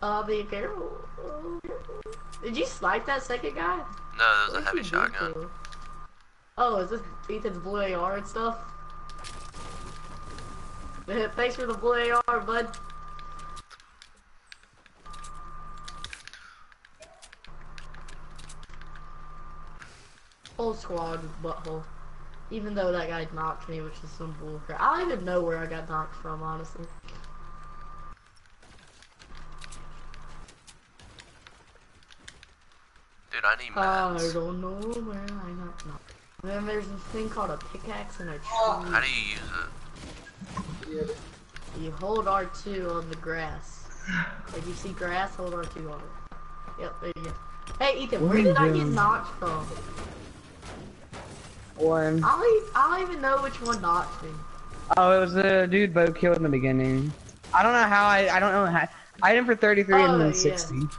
Speaker 4: I'll be careful. Did you snipe that second guy?
Speaker 1: No, that was a
Speaker 4: What'd
Speaker 1: heavy
Speaker 4: you do
Speaker 1: shotgun.
Speaker 4: Oh, is this Ethan's blue AR and stuff? Thanks for the blue AR, bud. Whole squad butthole. Even though that guy knocked me, which is some bullcrap. I don't even know where I got knocked from, honestly.
Speaker 1: Dude, I need
Speaker 4: I don't know where I got knocked. Then there's this thing called a pickaxe and a tree.
Speaker 1: How do you use it?
Speaker 4: You hold R2 on the grass. If you see grass, hold R2 on it. Yep, there you go. Hey Ethan,
Speaker 3: What
Speaker 4: where did I get
Speaker 3: doing?
Speaker 4: knocked from?
Speaker 3: One.
Speaker 4: I don't, e- I don't even know which one knocked me.
Speaker 3: Oh, it was the dude Beau killed in the beginning. I don't know how I. I don't know how. I hit him for 33
Speaker 4: Oh,
Speaker 3: and then
Speaker 4: yeah.
Speaker 3: 60.
Speaker 1: Dude,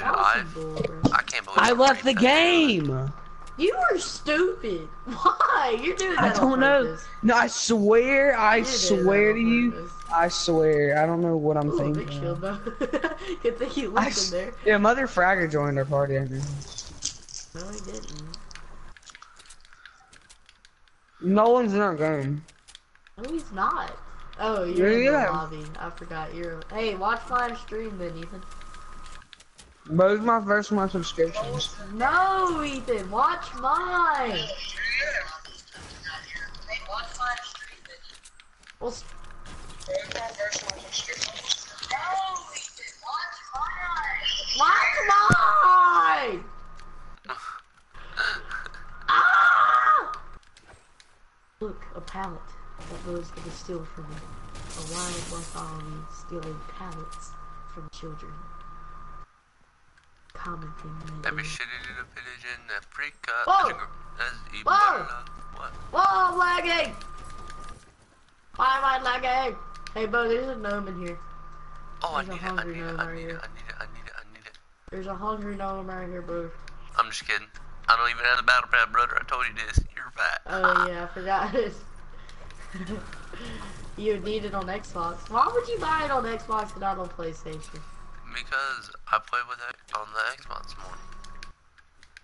Speaker 4: That was
Speaker 1: I,
Speaker 4: bull.
Speaker 1: I can't believe
Speaker 3: I left the
Speaker 1: raped that
Speaker 3: game.
Speaker 4: You are stupid. Why? You're doing that
Speaker 3: I don't know.
Speaker 4: purpose.
Speaker 3: No, I swear, I
Speaker 4: You're
Speaker 3: swear to you,
Speaker 4: purpose.
Speaker 3: I swear, I don't know what I'm
Speaker 4: Ooh,
Speaker 3: thinking.
Speaker 4: big shield though. Good thing you
Speaker 3: I
Speaker 4: looked
Speaker 3: s-
Speaker 4: in there.
Speaker 3: Yeah, Mother Fragger joined our party. I think.
Speaker 4: No, he didn't.
Speaker 3: Nolan's in our game.
Speaker 4: No, he's not. Oh, you're in
Speaker 3: Yeah.
Speaker 4: the lobby. I forgot. You're. Hey, watch live stream then, Ethan.
Speaker 3: Both my first month subscriptions.
Speaker 4: No, Ethan, watch mine.
Speaker 2: Watch mine.
Speaker 4: ah! Look, a pallet that Rose gonna steal from. A wild Bartholomew stealing pallets from children.
Speaker 1: Every
Speaker 4: lately.
Speaker 1: shitty little village in Africa.
Speaker 4: Whoa! Whoa!
Speaker 1: What?
Speaker 4: Whoa, I'm lagging! Why am I lagging? Hey, Beau, there's a gnome in here.
Speaker 1: Oh, I
Speaker 4: There's a
Speaker 1: need it. I need it. I
Speaker 4: right
Speaker 1: need it. I need it. I need it. I need it.
Speaker 4: There's a hungry gnome right here, bro.
Speaker 1: I'm just kidding. I don't even have the battle pad, brother. I told you this. You're fat.
Speaker 4: Oh yeah, I forgot it. you need it on Xbox. Why would you buy it on Xbox and not on PlayStation?
Speaker 1: Because I play with it on the Xbox more.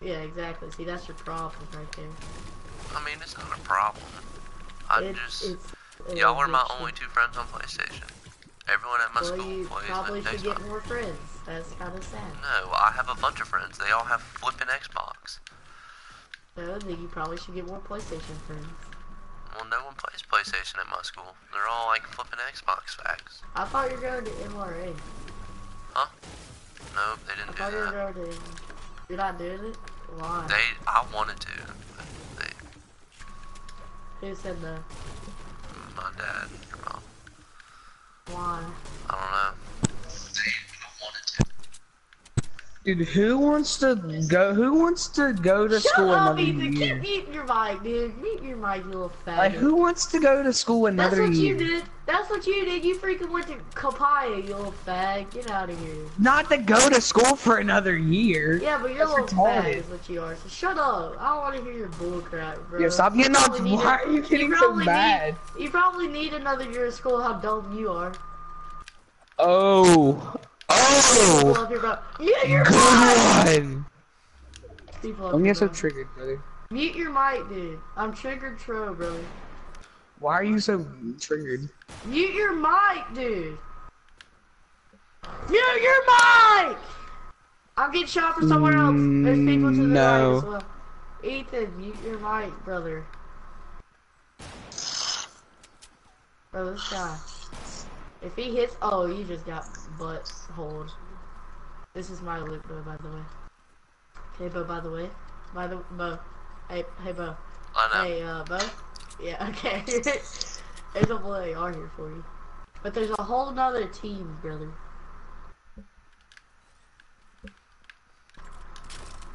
Speaker 4: Yeah, exactly. See, that's your problem right there.
Speaker 1: I mean, it's not a problem. I
Speaker 4: It's-
Speaker 1: just y'all are my only two friends on PlayStation. Everyone at my
Speaker 4: Well,
Speaker 1: school
Speaker 4: you
Speaker 1: plays
Speaker 4: probably should
Speaker 1: Xbox.
Speaker 4: get more friends. That's kind of sad.
Speaker 1: No, I have a bunch of friends. They all have flipping Xbox.
Speaker 4: So then you probably should get more PlayStation friends.
Speaker 1: Well, no one plays PlayStation at my school. They're all like flipping Xbox fags.
Speaker 4: I thought you were going to MRA.
Speaker 1: No, they didn't
Speaker 4: thought
Speaker 1: do that.
Speaker 4: to. You're not doing it. Why?
Speaker 1: They, I wanted to. but They,
Speaker 4: Who said that?
Speaker 1: my dad, your mom.
Speaker 4: Why?
Speaker 1: I don't know. They, I wanted to.
Speaker 3: Dude, who wants to go? Who wants to go to
Speaker 4: Shut
Speaker 3: school
Speaker 4: up,
Speaker 3: another
Speaker 4: Ethan.
Speaker 3: year?
Speaker 4: Keep muting your mic, dude. Mute your mic, you little faggot.
Speaker 3: Like, who wants to go to school another year?
Speaker 4: That's what
Speaker 3: year?
Speaker 4: you did. That's what you did. You freaking went to Kapaya, you little fag. Get out of here.
Speaker 3: Not to go to school for another year.
Speaker 4: Yeah, but you're a
Speaker 3: That's
Speaker 4: little fag
Speaker 3: retarded.
Speaker 4: is what you are. So shut up. I don't want to hear your bullcrap, bro.
Speaker 3: Yo, stop getting
Speaker 4: You
Speaker 3: on. Why
Speaker 4: a-
Speaker 3: are you getting so
Speaker 4: probably
Speaker 3: mad?
Speaker 4: Need, you probably need another year of school. How dumb you are.
Speaker 3: Oh. Oh!
Speaker 4: People
Speaker 3: Oh.
Speaker 4: up here, bro. Mute your
Speaker 3: Good
Speaker 4: mic.
Speaker 3: one.
Speaker 4: People up
Speaker 3: Don't get so triggered, brother.
Speaker 4: Mute your mic, dude. I'm triggered, tro, brother.
Speaker 3: Why are you so triggered?
Speaker 4: Mute your mic, dude. Mute your mic! I'm getting shot from somewhere else. There's people to the
Speaker 3: No.
Speaker 4: right as well. Ethan, mute your mic, brother. Bro, this guy. If he hits, oh, you just got butt hold. This is my loot, bro, by the way. Okay, Beau, by the way. By the, Beau. Hey, hey, Beau.
Speaker 1: I know.
Speaker 4: Hey, uh, Beau? Yeah, okay. there's a blue AR here for you. But there's a whole nother team, brother.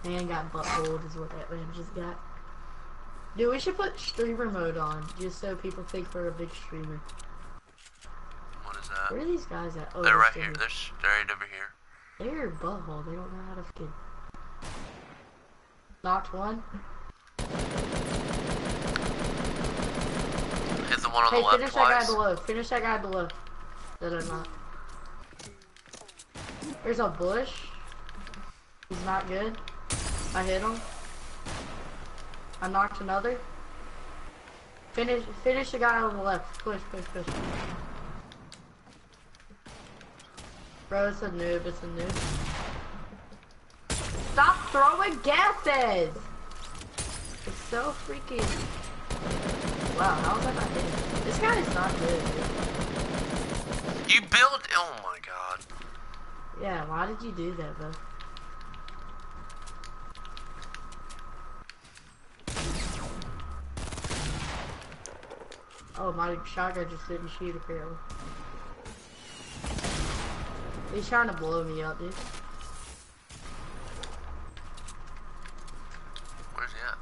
Speaker 4: Man got butthole is what that man just got. Dude, we should put streamer mode on, just so people think we're a big streamer.
Speaker 1: That?
Speaker 4: Where are these guys at? Oh,
Speaker 1: They're right
Speaker 4: still
Speaker 1: here. They're, s- they're right over here.
Speaker 4: They're butthole. They don't know how to fucking. Knocked one.
Speaker 1: Hit the one on
Speaker 4: Hey,
Speaker 1: the left
Speaker 4: finish that guy below. Finish that guy below. That I'm not. There's a bush. He's not good. I hit him. I knocked another. Finish, finish the guy on the left. Push, push, push. Bro, it's a noob. It's a noob. Stop throwing gases! It's so freaking. Wow, how is that not hitting? This guy is not good. dude.
Speaker 1: You built. Oh my god.
Speaker 4: Yeah, why did you do that, bro? Oh, my shotgun just didn't shoot apparently. He's trying to blow me up, dude.
Speaker 1: Where's he at?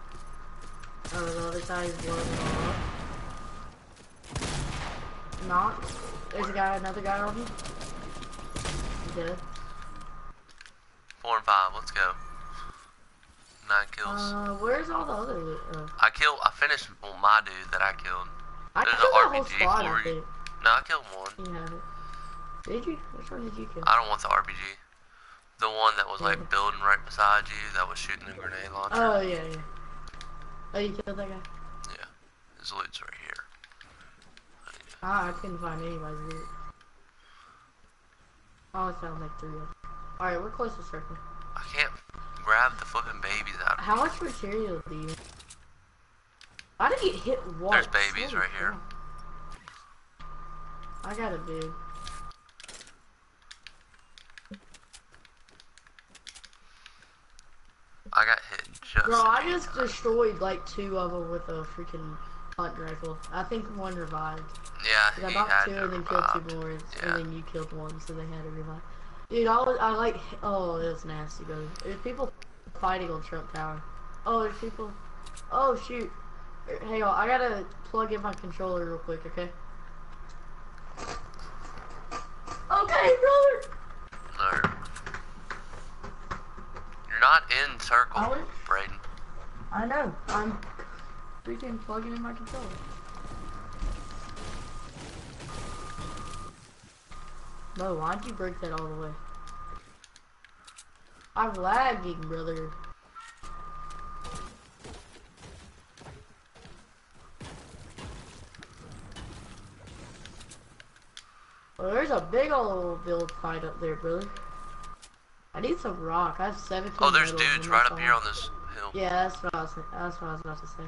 Speaker 4: Oh, the other side is blowing all up. Knocked. There's a guy, another guy on me. He's dead.
Speaker 1: Four and five. Let's go. nine kills.
Speaker 4: Uh, where's all the other? Uh,
Speaker 1: I killed. I finished well, my dude that I killed.
Speaker 4: I
Speaker 1: There's
Speaker 4: killed
Speaker 1: an
Speaker 4: that whole
Speaker 1: RPG
Speaker 4: squad.
Speaker 1: for
Speaker 4: I think
Speaker 1: No, I killed one.
Speaker 4: you have it. Did you? Which one did you kill?
Speaker 1: I don't want the RPG. The one that was like building right beside you, that was shooting the grenade launcher.
Speaker 4: Oh yeah, yeah. Oh, you killed that guy.
Speaker 1: Yeah, his loot's right here.
Speaker 4: Ah, I couldn't find anybody's loot. I only found like three of them. Alright, we're close to circle.
Speaker 1: I can't grab the flipping babies out.
Speaker 4: How much material do you? I didn't get hit once.
Speaker 1: There's babies right here.
Speaker 4: I got a big.
Speaker 1: I got hit just.
Speaker 4: Bro, I just
Speaker 1: times.
Speaker 4: destroyed like two of them with a freaking hunt rifle. I think one revived.
Speaker 1: Yeah,
Speaker 4: I
Speaker 1: had
Speaker 4: two and then killed two more, and then you killed one, so they had to revive. Dude, I was, I like, oh, it was nasty, bro. There's people fighting on Trump Tower. Oh, there's people. Oh shoot. Er, hey, I gotta plug in my controller real quick, okay? Okay, brother.
Speaker 1: You're not in circle,
Speaker 4: I was-
Speaker 1: Braden.
Speaker 4: I know. I'm freaking plugging in my controller. No, why'd you break that all the way? I'm lagging, brother. Well, there's a big old build fight up there, brother. I need some rock. I have 17
Speaker 1: Oh, there's dudes right up here on this hill.
Speaker 4: Yeah, that's what I was. That's what I was about to say.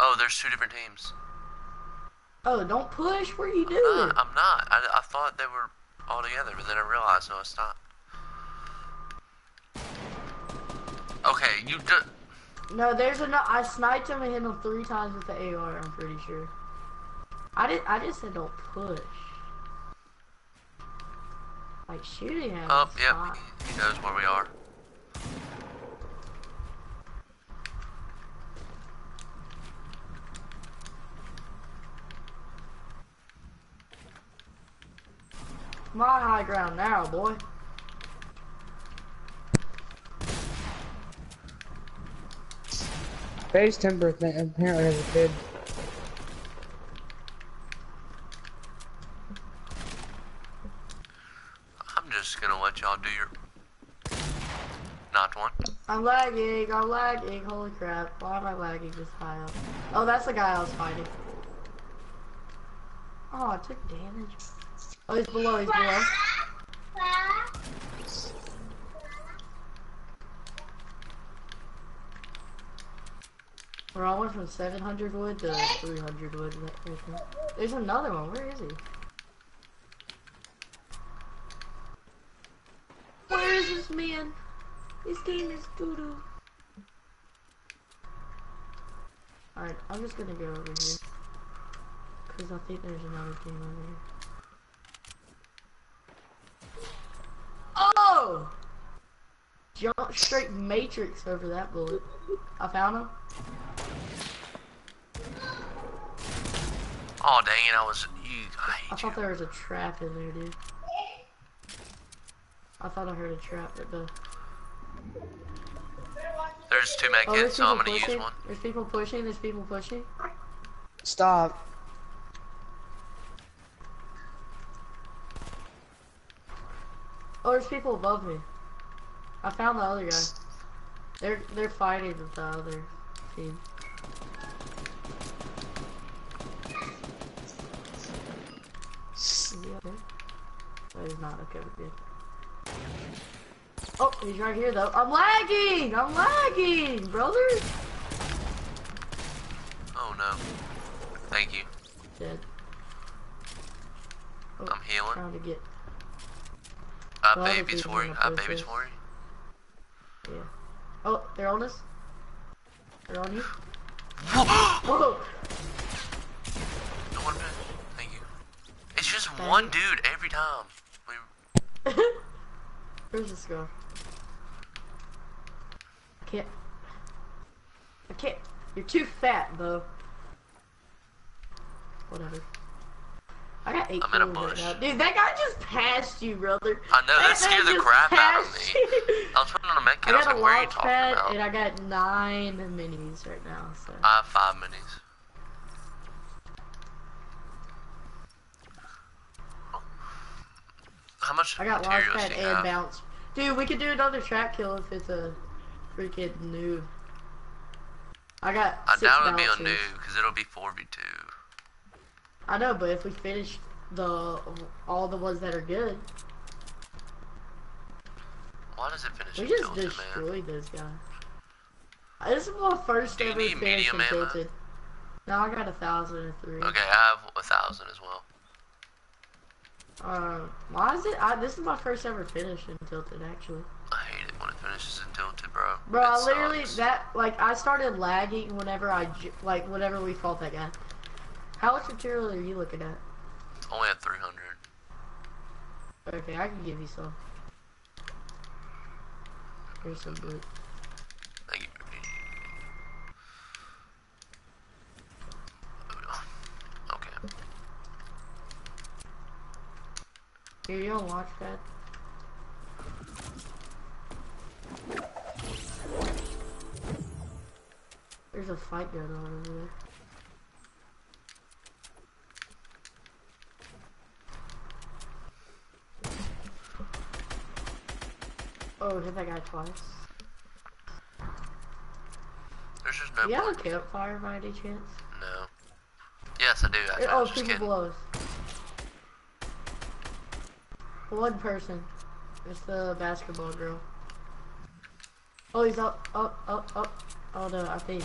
Speaker 1: Oh, there's two different teams.
Speaker 4: Oh, don't push. What are you
Speaker 1: I'm
Speaker 4: doing?
Speaker 1: not. I'm not. I, I thought they were all together, but then I realized no, it's not. Okay, you do.
Speaker 4: No, there's a. I sniped him and hit him three times with the AR. I'm pretty sure. I did. I just said don't push. Like shooting him.
Speaker 1: Oh,
Speaker 4: is
Speaker 1: yep.
Speaker 4: fine.
Speaker 1: He, he knows where we are.
Speaker 4: My high ground now, boy.
Speaker 3: Base timber thing apparently has a kid.
Speaker 1: I'm just gonna let y'all do your. Not one.
Speaker 4: I'm lagging. I'm lagging. Holy crap! Why am I lagging this high up? Oh, that's the guy I was fighting. Oh, I took damage. Oh, he's below. He's below. Bro, I went from 700 wood to 300 wood. There's another one. Where is he? Where is this man? This game is doo doo. Alright, I'm just gonna go over here. Cause I think there's another game over here. Oh! Jump straight matrix over that bullet. I found him.
Speaker 1: Oh dang it! I was. You. I
Speaker 4: I
Speaker 1: hate you.
Speaker 4: thought there was a trap in there, dude. I thought I heard a trap at the.
Speaker 1: Uh, There's two med
Speaker 4: Oh,
Speaker 1: so I'm gonna use one.
Speaker 4: There's people pushing. There's people pushing.
Speaker 3: Stop.
Speaker 4: Oh, there's people above me. I found the other guy. They're they're fighting with the other team. Is he up there? No, he's not. Okay, we're good. Oh, he's right here though. I'm lagging! I'm lagging, brother!
Speaker 1: Oh no. Thank you.
Speaker 4: Dead. Oh,
Speaker 1: I'm healing.
Speaker 4: Trying to get.
Speaker 1: I
Speaker 4: Well, other
Speaker 1: babies
Speaker 4: people
Speaker 1: for you.
Speaker 4: wanna
Speaker 1: I have
Speaker 4: push
Speaker 1: babies
Speaker 4: this.
Speaker 1: for you.
Speaker 4: Yeah. Oh, they're on us. They're on you. Whoa!
Speaker 1: No one minute. Thank you. It's just one dude every time. We,
Speaker 4: Where's this go? I can't. I can't. You're too fat, Beau. Whatever. I got eight
Speaker 1: I'm in a
Speaker 4: kills right. Dude, that guy just passed you, brother.
Speaker 1: I know, that
Speaker 4: man
Speaker 1: scared the crap out of me. I was putting on a med
Speaker 4: I.
Speaker 1: I was
Speaker 4: got a
Speaker 1: like, what are you talking about?
Speaker 4: and I got nine minis right now. So
Speaker 1: I have five minis. How much
Speaker 4: I got launch pad and
Speaker 1: have?
Speaker 4: bounce. Dude, we could do another trap kill if it's a freaking noob. I got
Speaker 1: I doubt it'll be new because it'll be 4v2.
Speaker 4: I know, but if we finish the all the ones that are good,
Speaker 1: Why does it finish
Speaker 4: we just
Speaker 1: tilted, man?
Speaker 4: destroyed this guy. This is my first
Speaker 1: Do you
Speaker 4: ever
Speaker 1: need medium
Speaker 4: in
Speaker 1: ammo?
Speaker 4: tilted. No, I got a thousand and three.
Speaker 1: Okay, I have a thousand as well.
Speaker 4: Uh, why is it? I, this is my first ever finish in tilted, actually.
Speaker 1: I hate it when it finishes in tilted, bro.
Speaker 4: Bro,
Speaker 1: It
Speaker 4: I literally
Speaker 1: sucks.
Speaker 4: that like I started lagging whenever I like whenever we fought that guy. How much material are you looking at?
Speaker 1: only at 300.
Speaker 4: Okay, I can give you some. Here's some boot.
Speaker 1: Thank you. Okay.
Speaker 4: Here you go, watch that. There's a fight going on over there. Oh, hit that guy twice.
Speaker 1: There's just no
Speaker 4: Do you have a campfire by any chance?
Speaker 1: No. Yes, I do. I
Speaker 4: oh,
Speaker 1: just
Speaker 4: people
Speaker 1: kidding.
Speaker 4: below us. One person. It's the basketball girl. Oh, he's up, up, up, up. Oh no, I think.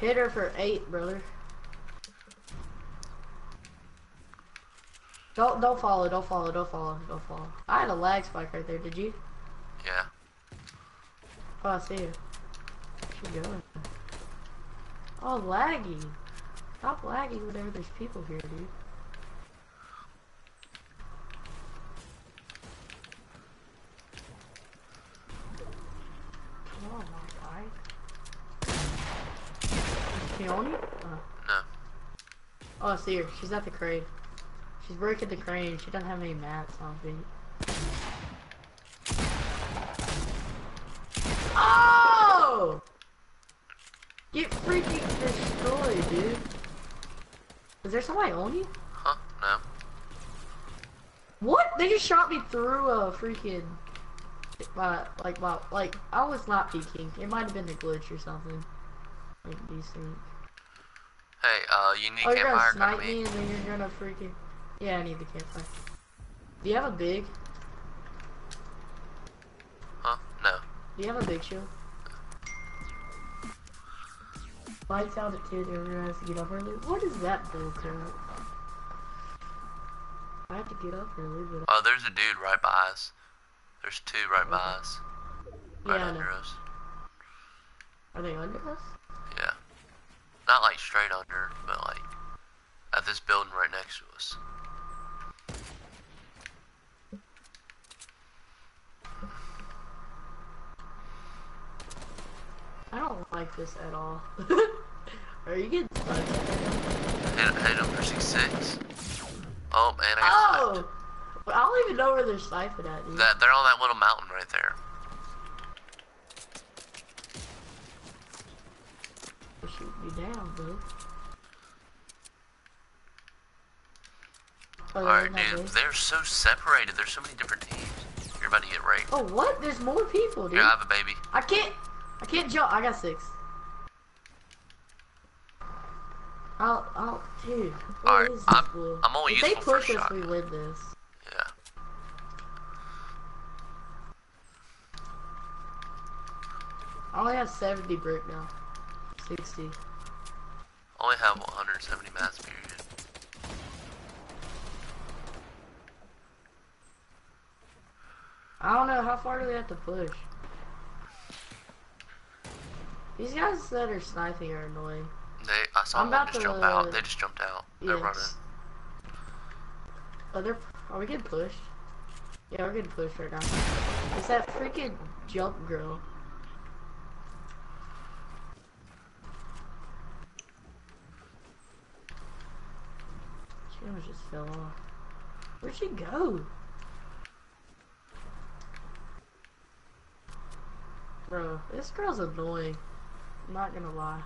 Speaker 4: Hit her for eight, brother. Don't, don't follow, don't follow, don't follow, don't follow. I had a lag spike right there, did you?
Speaker 1: Yeah.
Speaker 4: Oh, I see you. She going. Oh, laggy. Stop lagging whenever there's people here, dude. Come on, my guy. Keone? Oh.
Speaker 1: No.
Speaker 4: See her. She's at the crane. She's breaking the crane. She doesn't have any mats on feet. Oh! Get freaking destroyed, dude. Is there somebody on you?
Speaker 1: Huh? No.
Speaker 4: What? They just shot me through a freaking. Uh, like, well, like, I was not peeking. It might have been a glitch or something. Like, decent.
Speaker 1: Hey, uh, you need
Speaker 4: Oh, you're gonna
Speaker 1: campfire
Speaker 4: snipe me
Speaker 1: me?
Speaker 4: and then you're gonna freaking. Yeah, I need the campfire. Do you have a big?
Speaker 1: Huh? No.
Speaker 4: Do you have a big shield? Lights out at 10, everyone has to get up early. What is that bull crap? I have to get up early, but
Speaker 1: Oh, there's a dude right by us. There's two right by us. Right
Speaker 4: yeah, I
Speaker 1: under
Speaker 4: know.
Speaker 1: us.
Speaker 4: Are they under us?
Speaker 1: Yeah. Not like straight under, but like at this building right next to us.
Speaker 4: I don't like this at all. Are you getting sniped?
Speaker 1: Hit, hit him for six six. Oh man, I got.
Speaker 4: Oh! But I don't even know where they're sniping at, dude.
Speaker 1: That they're on that little mountain right there.
Speaker 4: They're shooting me down, bro. Oh,
Speaker 1: Alright, dude, they're so separated. There's so many different teams. You're about to get raped.
Speaker 4: Oh, what? There's more people, dude.
Speaker 1: Here, I have a baby.
Speaker 4: I can't. I can't jump. I got six. Oh, oh, dude. Is this
Speaker 1: I'm-
Speaker 4: bull?
Speaker 1: I'm only
Speaker 4: If they
Speaker 1: useful for
Speaker 4: push us, we win this.
Speaker 1: Yeah.
Speaker 4: I only have 70 brick now. 60.
Speaker 1: I Only have 170 mass period.
Speaker 4: I don't know how far do we have to push. These guys that are sniping are annoying.
Speaker 1: They, I saw
Speaker 4: I'm
Speaker 1: one
Speaker 4: about
Speaker 1: just
Speaker 4: to,
Speaker 1: jump out.
Speaker 4: uh,
Speaker 1: They just jumped out. They're running.
Speaker 4: Oh, they're. Are we getting pushed? Yeah, we're getting pushed right now. It's that freaking jump girl. She camera just fell off. Where'd she go? Bro, this girl's annoying. I'm not gonna lie.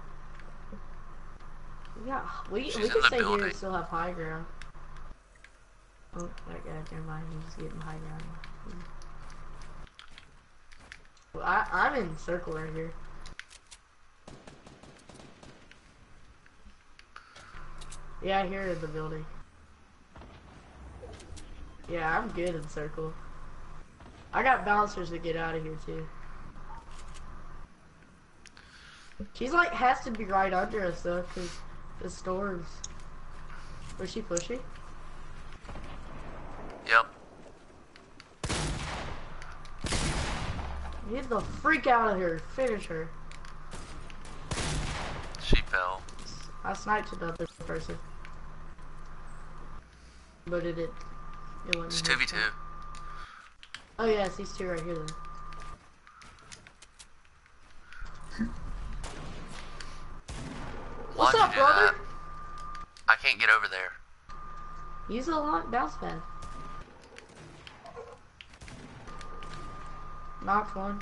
Speaker 4: Yeah, we
Speaker 1: She's
Speaker 4: we can stay here
Speaker 1: building.
Speaker 4: and still have high ground. Oh, that guy, never mind. He's getting high ground. Well, I I'm in circle right here. Yeah, I hear it in the building. Yeah, I'm good in circle. I got bouncers to get out of here too. She's like has to be right under us though, cause the storms. Was she pushing?
Speaker 1: Yep.
Speaker 4: Get the freak out of here! Finish her.
Speaker 1: She fell.
Speaker 4: I sniped another person, but it it, it wasn't.
Speaker 1: It's
Speaker 4: 2v2. Oh yeah, it's these two right here then. What's up, brother?
Speaker 1: I can't get over there.
Speaker 4: Use a lot bounce pad. Knocked one.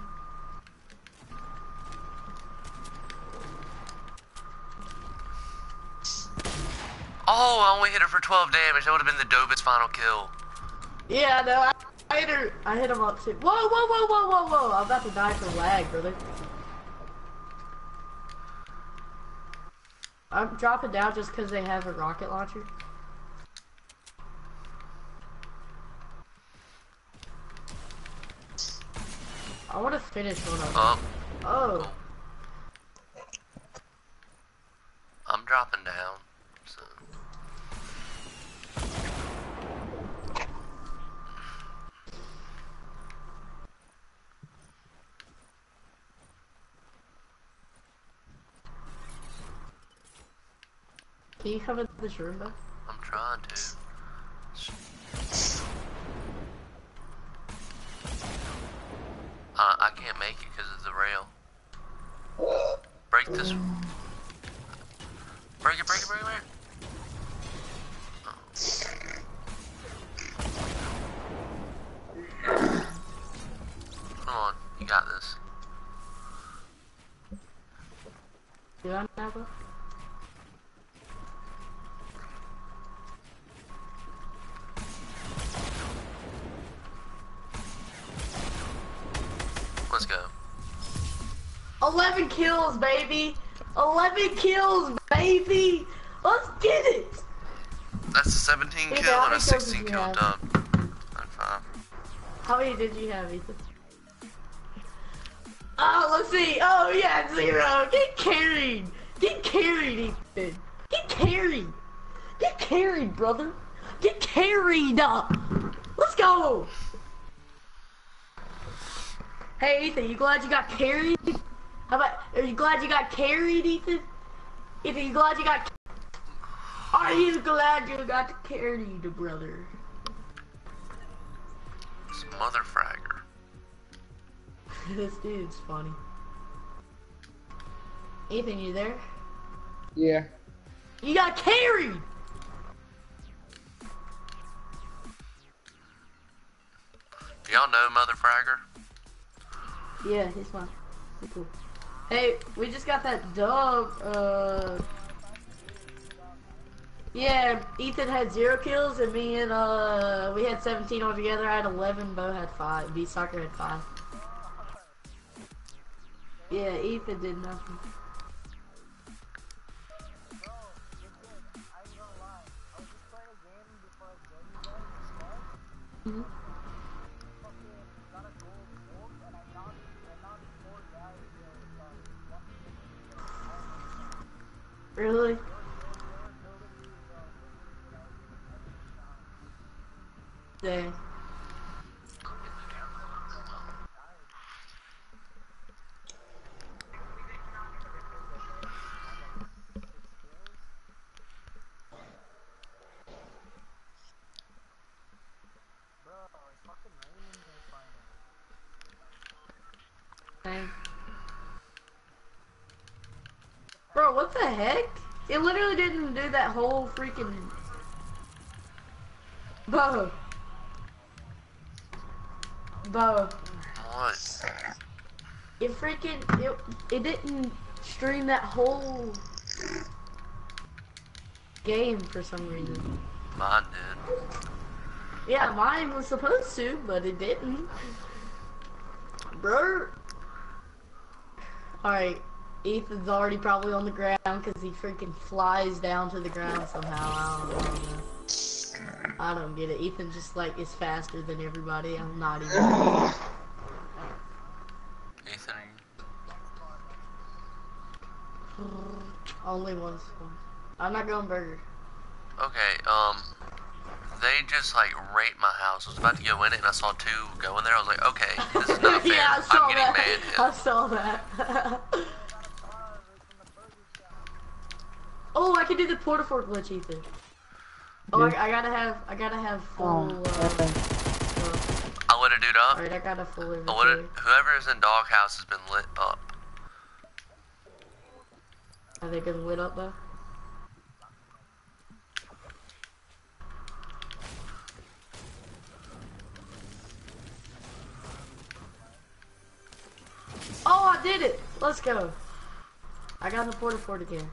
Speaker 1: Oh, I only hit her for 12 damage. That would have been the Dobit's final kill.
Speaker 4: Yeah, no, I, I hit her. I hit him up too. Whoa, whoa, whoa, whoa, whoa, whoa! I'm about to die from lag, brother. I'm dropping down just because they have a rocket launcher. I want to finish one of them.
Speaker 1: Oh,
Speaker 4: Oh,
Speaker 1: I'm dropping down. So.
Speaker 4: Can you come into this room, though?
Speaker 1: I'm trying to. Uh, I can't make it because of the rail. Break this. Break it, break it, break it, break it. Come on, you got this.
Speaker 4: Do I now, kills, baby! 11 kills, baby! Let's get it!
Speaker 1: That's a 17
Speaker 4: Hey,
Speaker 1: kill and a 16
Speaker 4: did
Speaker 1: kill
Speaker 4: have?
Speaker 1: dub.
Speaker 4: How many did you have, Ethan? Oh, let's see. Oh, yeah, zero. Get carried. Get carried, Ethan. Get carried. Get carried, brother. Get carried up. Let's go. Hey, Ethan, you glad you got carried? How about, are you glad you got carried, Ethan? Ethan, you glad you got Are you glad you got carried, brother?
Speaker 1: It's mother fragger.
Speaker 4: this dude's funny. Ethan, you there?
Speaker 3: Yeah.
Speaker 4: You got carried!
Speaker 1: Do y'all know mother fragger?
Speaker 4: Yeah, he's fine. He's cool. Hey, we just got that dub, uh... Yeah, Ethan had zero kills, and me and, uh, we had 17 altogether. I had 11, Beau had 5. B Soccer had 5. Yeah, Ethan did nothing. Mhm. Really? Dang. Bro, what the heck? It literally didn't do that whole freaking Beau. Beau.
Speaker 1: What?
Speaker 4: It freaking it it didn't stream that whole game for some reason.
Speaker 1: Mine did.
Speaker 4: Yeah, mine was supposed to, but it didn't. Bro. Alright, Ethan's already probably on the ground because he freaking flies down to the ground somehow. I don't, I don't know. I don't get it. Ethan just like is faster than everybody. I'm not even.
Speaker 1: Ethan,
Speaker 4: Only one. I'm not going burger.
Speaker 1: okay, um, they just like raped my house. I was about to go in it and I saw two go in there. I was like, okay, this is not fair.
Speaker 4: yeah, I saw
Speaker 1: I'm getting
Speaker 4: that.
Speaker 1: manhit.
Speaker 4: I saw that. oh, I can do the porta fort glitch, Ethan. Oh, I, I gotta have, I gotta have full.
Speaker 3: Oh,
Speaker 4: uh,
Speaker 3: okay.
Speaker 4: uh,
Speaker 1: I lit a dude up.
Speaker 4: Alright, I got a full inventory.
Speaker 1: it, whoever is in doghouse has been lit up.
Speaker 4: Are they been lit up though? Oh, I did it! Let's go. I got the porta fort again.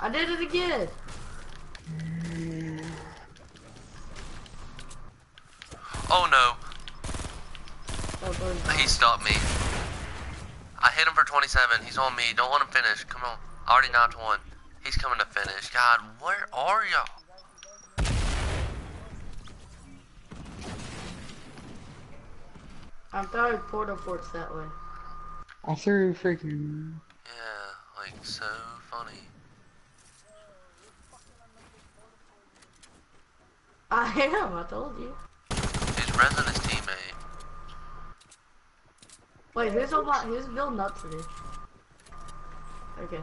Speaker 4: I did it again.
Speaker 1: Oh no,
Speaker 4: Oh,
Speaker 1: he stopped me. I hit him for 27. He's on me. Don't let him finish. Come on. I already knocked one. He's coming to finish. God, where are y'all?
Speaker 4: I'm throwing porta forts that way.
Speaker 3: I threw freaking.
Speaker 1: Yeah, like so funny.
Speaker 4: I am, I told you.
Speaker 1: He's resin his teammate.
Speaker 4: Wait, who's on my, who's building up to me? Okay.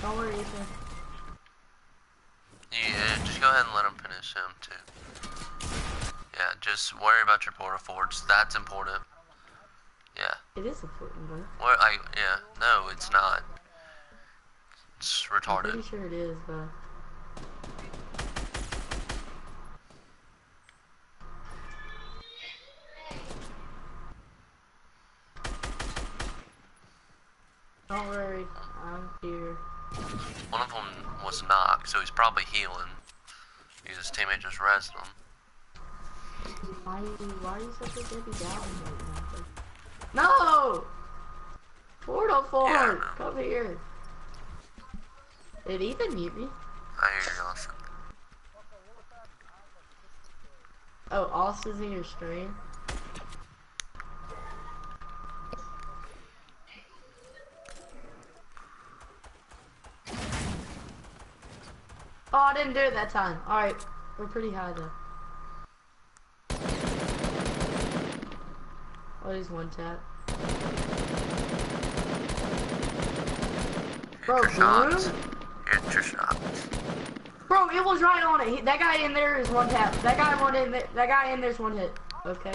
Speaker 4: Don't worry, Ethan.
Speaker 1: Yeah, just go ahead and let him finish him too. Yeah, just worry about your porta forts. That's important. Yeah.
Speaker 4: It is important, bro.
Speaker 1: What? I yeah. No, it's not. It's retarded.
Speaker 4: I'm pretty sure it is, but. Don't worry, I'm here.
Speaker 1: One of them was knocked, so he's probably healing. Because his teammate just rezzed him.
Speaker 4: Why are you, why are you such a Debbie Downer right now? No! porta fort,
Speaker 1: Yeah,
Speaker 4: come here. Did Ethan mute me?
Speaker 1: I hear you, Austin.
Speaker 4: Oh, Austin's in your stream? Oh, I didn't do it that time. Alright, we're pretty high though. Oh, he's one tap. Bro,
Speaker 1: Hit
Speaker 4: Bro, it was right on it. That guy in there is one tap. That guy one in there. That guy in there's one hit. Okay.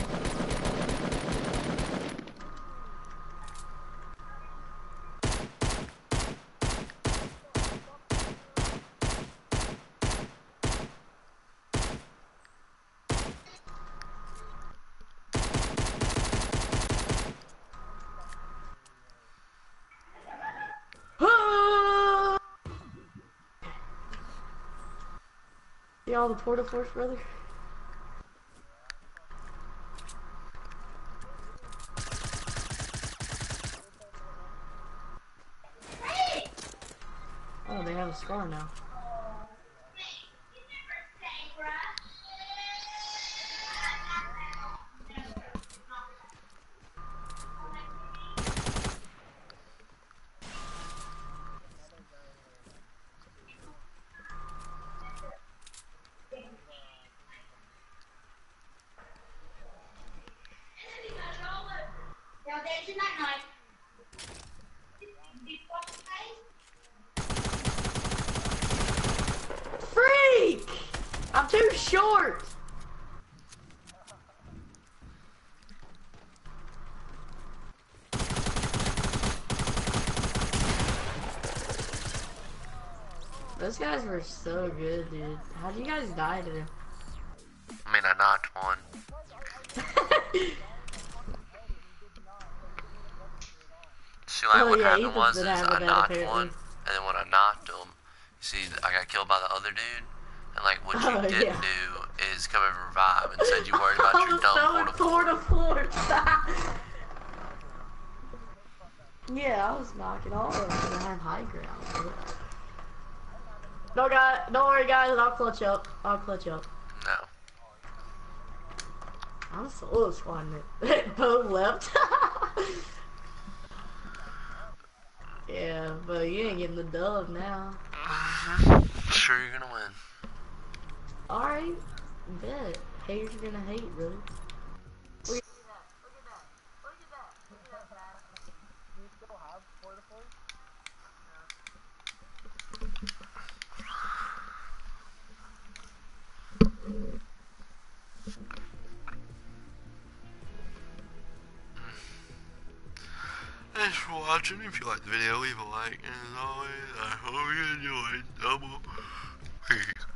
Speaker 4: See all the porta force, brother? Oh, they have a scar. Now
Speaker 5: there's your night night.
Speaker 4: Freak! I'm too short! Those guys were so good, dude. How'd you guys die to them?
Speaker 1: I mean, I knocked one. See, like,
Speaker 4: Oh,
Speaker 1: what
Speaker 4: yeah,
Speaker 1: happened was is I knocked
Speaker 4: apparently.
Speaker 1: one, and then when I knocked him, you see, I got killed by the other dude. And like, what you
Speaker 4: Oh,
Speaker 1: didn't
Speaker 4: yeah.
Speaker 1: do is come and revive and said you worried about your dumb
Speaker 4: throwing
Speaker 1: porta
Speaker 4: porta yeah, I was knocking all of them because I have high ground. No, guy, don't worry, guys. I'll clutch up. I'll clutch up.
Speaker 1: No.
Speaker 4: I'm solo squatting it. Both left. yeah, but you ain't getting the dub now. Mm-hmm.
Speaker 1: Sure, you're gonna win.
Speaker 4: Alright, bet. Haters are gonna hate, really.
Speaker 1: Watching. If you liked the video, leave a like. And as always, I hope you enjoyed double. Peace.